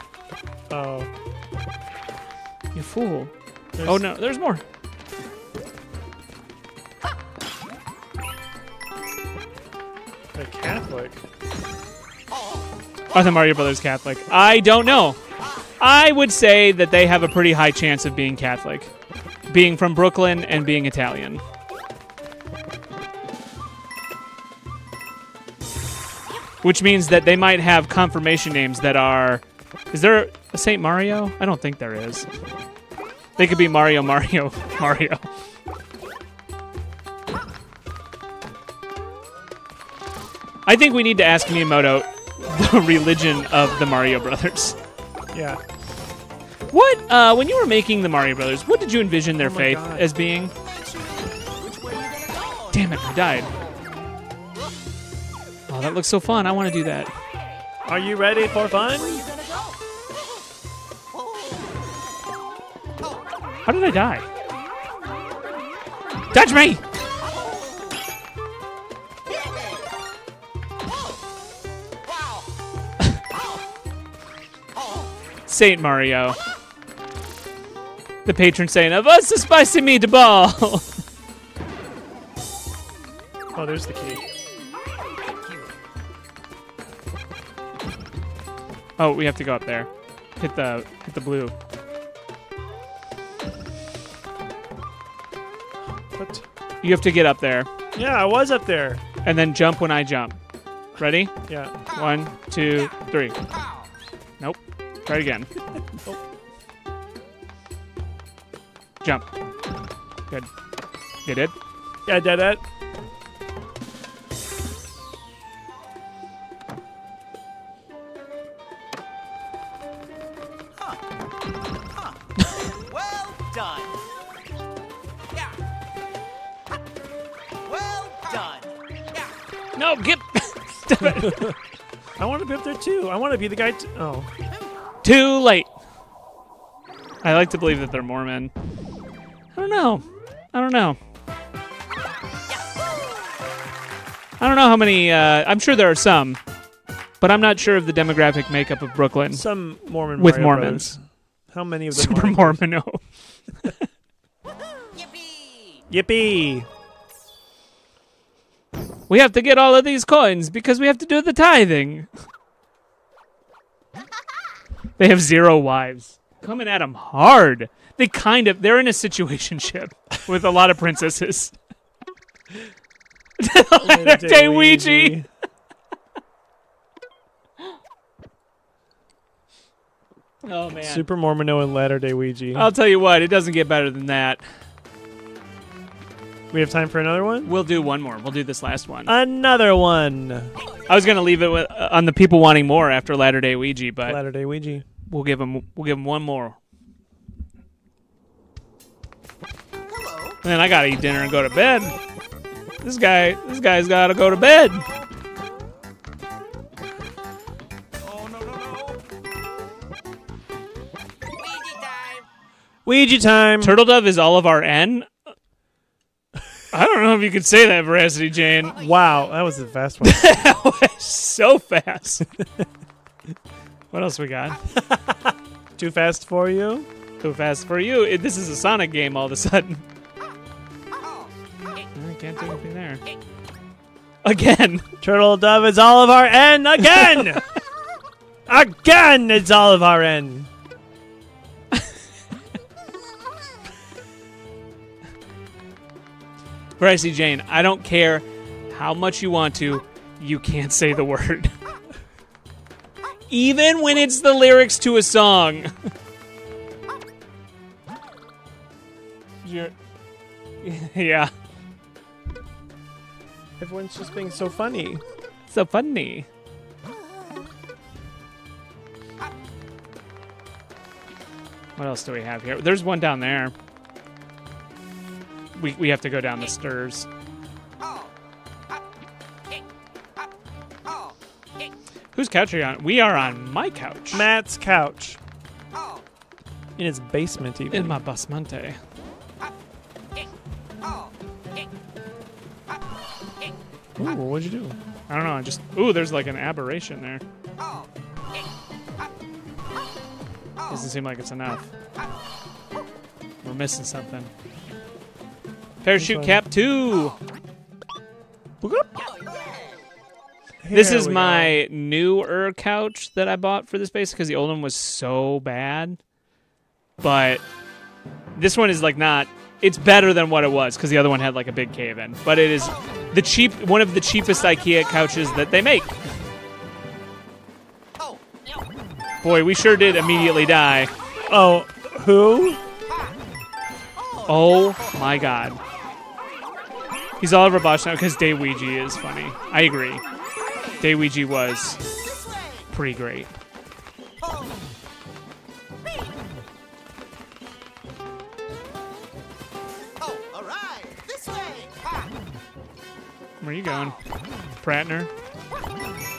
Speaker 4: Oh.
Speaker 3: You fool.
Speaker 4: There's-
Speaker 3: Oh no, there's more. Are the Mario Brothers Catholic? I don't know. I would say that they have a pretty high chance of being Catholic, being from Brooklyn and being Italian. Which means that they might have confirmation names that are. Is there a Saint Mario? I don't think there is. They could be Mario, Mario, [laughs] Mario. I think we need to ask Miyamoto the [laughs] religion of the Mario Brothers.
Speaker 4: Yeah.
Speaker 3: What, uh, when you were making the Mario Brothers, what did you envision their
Speaker 4: Oh
Speaker 3: faith
Speaker 4: God.
Speaker 3: as being?
Speaker 2: Which way you gonna go?
Speaker 3: Damn it, I died. Oh, that looks so fun. I want to do that.
Speaker 4: Are you ready for fun?
Speaker 2: Where you gonna go?
Speaker 3: How did I die? Touch me! Saint Mario. The patron saint of us the spicy meatball. [laughs]
Speaker 4: Oh, there's the key.
Speaker 3: oh, we have to go up there. Hit the hit the blue.
Speaker 4: What?
Speaker 3: You have to get up there
Speaker 4: Yeah, I was up there.
Speaker 3: and then jump when I jump. Ready?
Speaker 4: Yeah.
Speaker 3: One, two, three. Nope. Try it again. Jump. Good. You did?
Speaker 4: Yeah, dead it.
Speaker 2: Well done. Yeah. Well done. Yeah.
Speaker 3: No, get. [laughs] Stop it. [laughs]
Speaker 4: I want to be up there too. I want to be the guy. T- oh.
Speaker 3: Too late. I like to believe that they're Mormon. I don't know. I don't know. I don't know how many. Uh, I'm sure there are some, but I'm not sure of the demographic makeup of Brooklyn
Speaker 4: Some Mormon
Speaker 3: with
Speaker 4: Mario
Speaker 3: Mormons.
Speaker 4: Brothers. How many of them?
Speaker 3: Super
Speaker 4: are?
Speaker 3: Mormono. [laughs]
Speaker 2: Yippee!
Speaker 4: Yippee!
Speaker 3: We have to get all of these coins because we have to do the tithing. [laughs] they have zero wives. Coming at them hard. They kind of, they're in a situationship with a lot of princesses.
Speaker 4: Later
Speaker 3: Day Ouija. Oh, man.
Speaker 4: Super Mormono and Latter Day Ouija.
Speaker 3: I'll tell you what, it doesn't get better than that.
Speaker 4: We have time for another one.
Speaker 3: We'll do one more. We'll do this last one.
Speaker 4: Another one.
Speaker 3: I was going to leave it with, uh, on the people wanting more after Latter Day Ouija, but
Speaker 4: Latter Day Ouija.
Speaker 3: we'll give them we'll give them one more.
Speaker 2: Hello.
Speaker 3: And then I gotta eat dinner and go to bed. This guy, this guy's gotta go to bed.
Speaker 2: Oh no no no. Ouija time.
Speaker 4: Ouija time.
Speaker 3: Turtle Dove is all of our N. I don't know if you could say that, Veracity Jane.
Speaker 4: Oh, wow, that was the fast one. [laughs]
Speaker 3: That was so fast. [laughs] what else we got? [laughs]
Speaker 4: Too fast for you?
Speaker 3: Too fast for you. It, this is a Sonic game all of a sudden.
Speaker 2: Uh, uh, oh, oh.
Speaker 3: I can't do anything there. Uh, again.
Speaker 4: Turtle Dove is Olive N again. again, it's Olive N.
Speaker 3: Veracity Jane, I don't care how much you want to, you can't say the word. Even when it's the lyrics to a song. [laughs] Yeah.
Speaker 4: Everyone's just being so funny.
Speaker 3: So funny. What else do we have here? There's one down there. We, we have to go down the stairs. Whose couch are you on? We are on my couch.
Speaker 4: Matt's couch in his basement, even.
Speaker 3: In my basmente.
Speaker 4: Ooh, what'd you do?
Speaker 3: I don't know. I just ooh, there's like an aberration there. Doesn't seem like it's enough. We're missing something. Parachute cap two. This is my newer couch that I bought for this base because the old one was so bad. But this one is like not. It's better than what it was because the other one had like a big cave in. But it is the cheap, one of the cheapest IKEA couches that they make.
Speaker 2: Oh.
Speaker 3: Boy, we sure did immediately die.
Speaker 4: Oh, who?
Speaker 3: Oh my god. He's Oliver Bosch now because Dayweegi is funny. I agree. Dayweegi was pretty great.
Speaker 2: All right. This way.
Speaker 3: Where are you going? Pratner?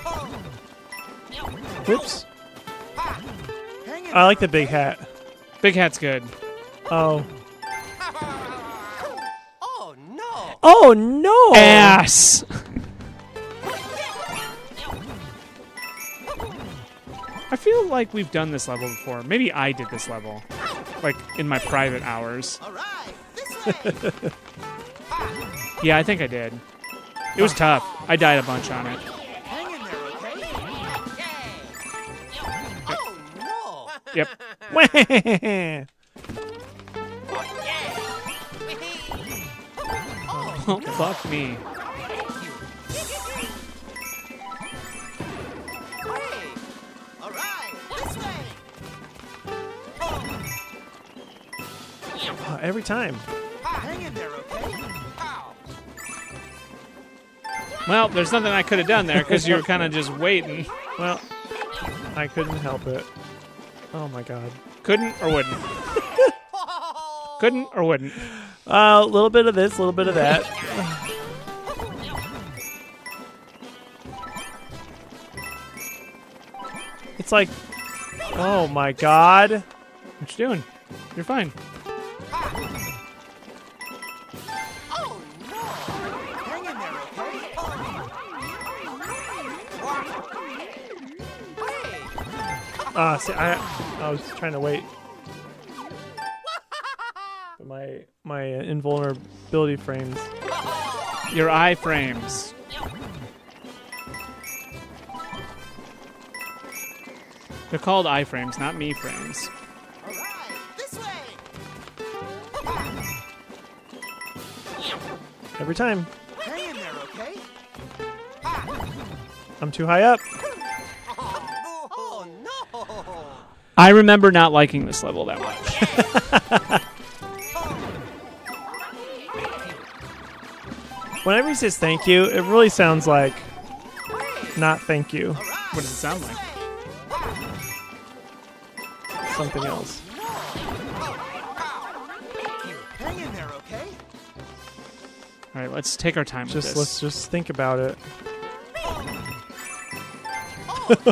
Speaker 2: Oh.
Speaker 4: Whoops. I like the big hat.
Speaker 3: Big Hat's good.
Speaker 4: Oh
Speaker 2: Oh no!
Speaker 3: Ass! I feel like we've done this level before. Maybe I did this level. Like in my private hours.
Speaker 2: All right. [laughs]
Speaker 3: Yeah, I think I did. It was tough. I died a bunch on it.
Speaker 2: There, okay? [laughs] Oh no. [laughs]
Speaker 3: Yep. [laughs] fuck me.
Speaker 2: Hey. All right. This way.
Speaker 4: Uh, Every time.
Speaker 2: Hang in there, okay?
Speaker 3: Well, there's nothing I could have done there because you were kind of just waiting.
Speaker 4: Well, I couldn't help it. Oh my god.
Speaker 3: Couldn't or wouldn't. [laughs] Couldn't or wouldn't.
Speaker 4: A little bit of this, a little bit of that. it's like, oh my god.
Speaker 3: What you doing? You're fine.
Speaker 4: Ah, see, I, I was trying to wait. My my invulnerability frames.
Speaker 3: Your eye frames. They're called iframes, not me frames.
Speaker 2: All right. This way.
Speaker 4: Every time.
Speaker 2: Hang in there, okay?
Speaker 4: I'm too high up.
Speaker 2: Oh no.
Speaker 3: I remember not liking this level that much. [laughs]
Speaker 4: Whenever he says thank you, it really sounds like not thank you.
Speaker 3: What does it sound like?
Speaker 4: Something else.
Speaker 2: There, okay?
Speaker 3: All right, let's take our time with
Speaker 4: Just
Speaker 3: this.
Speaker 4: let's just think about it.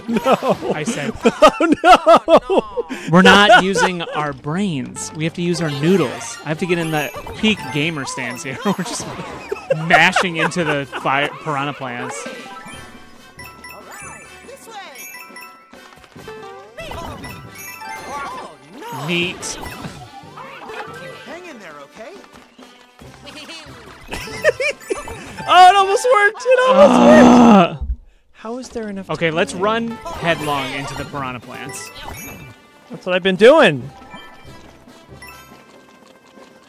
Speaker 4: No. [laughs]
Speaker 3: I said, [laughs] oh, [laughs] oh no! We're not using our brains. We have to use our noodles. I have to get in the peak gamer stance here. We're just mashing into the fire piranha plants.
Speaker 2: All right. Oh.
Speaker 3: Neat.
Speaker 2: Hang in there, okay?
Speaker 4: Oh, it almost worked! It almost
Speaker 3: Ah.
Speaker 4: How is there enough?
Speaker 3: okay, let's
Speaker 4: time?
Speaker 3: run headlong into the piranha plants.
Speaker 4: That's what I've been doing.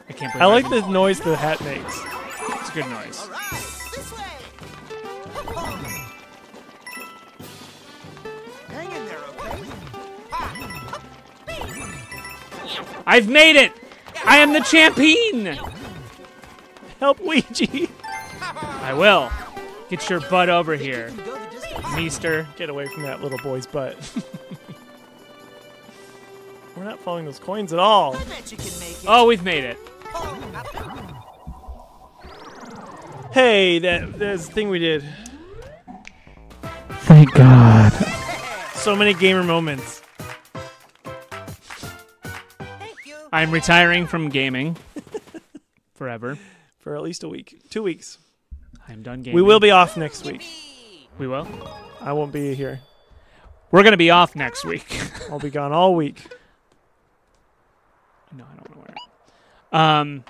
Speaker 3: I can't believe
Speaker 4: I like the noise the hat makes.
Speaker 3: Good noise.
Speaker 2: All right. This way. Hang in there, okay?
Speaker 3: I've made it! I am the champion!
Speaker 4: Help Ouija.
Speaker 3: I will. Get your butt over here. Meester.
Speaker 4: Get away from that little boy's butt. [laughs] We're not following those coins at all.
Speaker 2: I bet you can make it.
Speaker 3: Oh, we've made it. Oh.
Speaker 4: Hey, that that's the thing we did.
Speaker 3: Thank God.
Speaker 4: So many gamer moments.
Speaker 2: Thank you.
Speaker 3: I'm retiring from gaming [laughs] forever.
Speaker 4: For at least a week. Two weeks.
Speaker 3: I'm done gaming.
Speaker 4: We will be off next week.
Speaker 3: We will.
Speaker 4: I won't be here.
Speaker 3: We're gonna be off next week. [laughs]
Speaker 4: I'll be gone all week.
Speaker 3: no, I don't want to wear it. Um,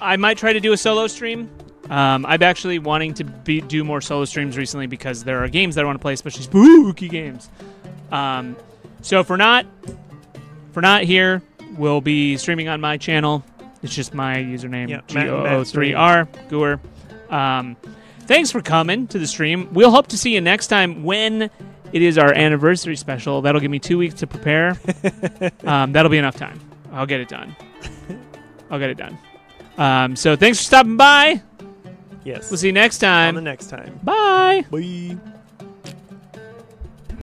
Speaker 3: I might try to do a solo stream. Um, I'm actually wanting to be, do more solo streams recently because there are games that I want to play, especially spooky games. Um, so if we're not, if we're not here, we'll be streaming on my channel. It's just my username
Speaker 4: Yeah,
Speaker 3: G
Speaker 4: Matt-
Speaker 3: O
Speaker 4: Matt
Speaker 3: O three R Gooer. Um, thanks for coming to the stream. We'll hope to see you next time when it is our anniversary special. That'll give me two weeks to prepare. [laughs] um, that'll be enough time. I'll get it done. I'll get it done. Um, so thanks for stopping by.
Speaker 4: Yes.
Speaker 3: We'll see you next
Speaker 4: on
Speaker 3: time.
Speaker 4: the next time.
Speaker 3: Bye.
Speaker 4: Bye.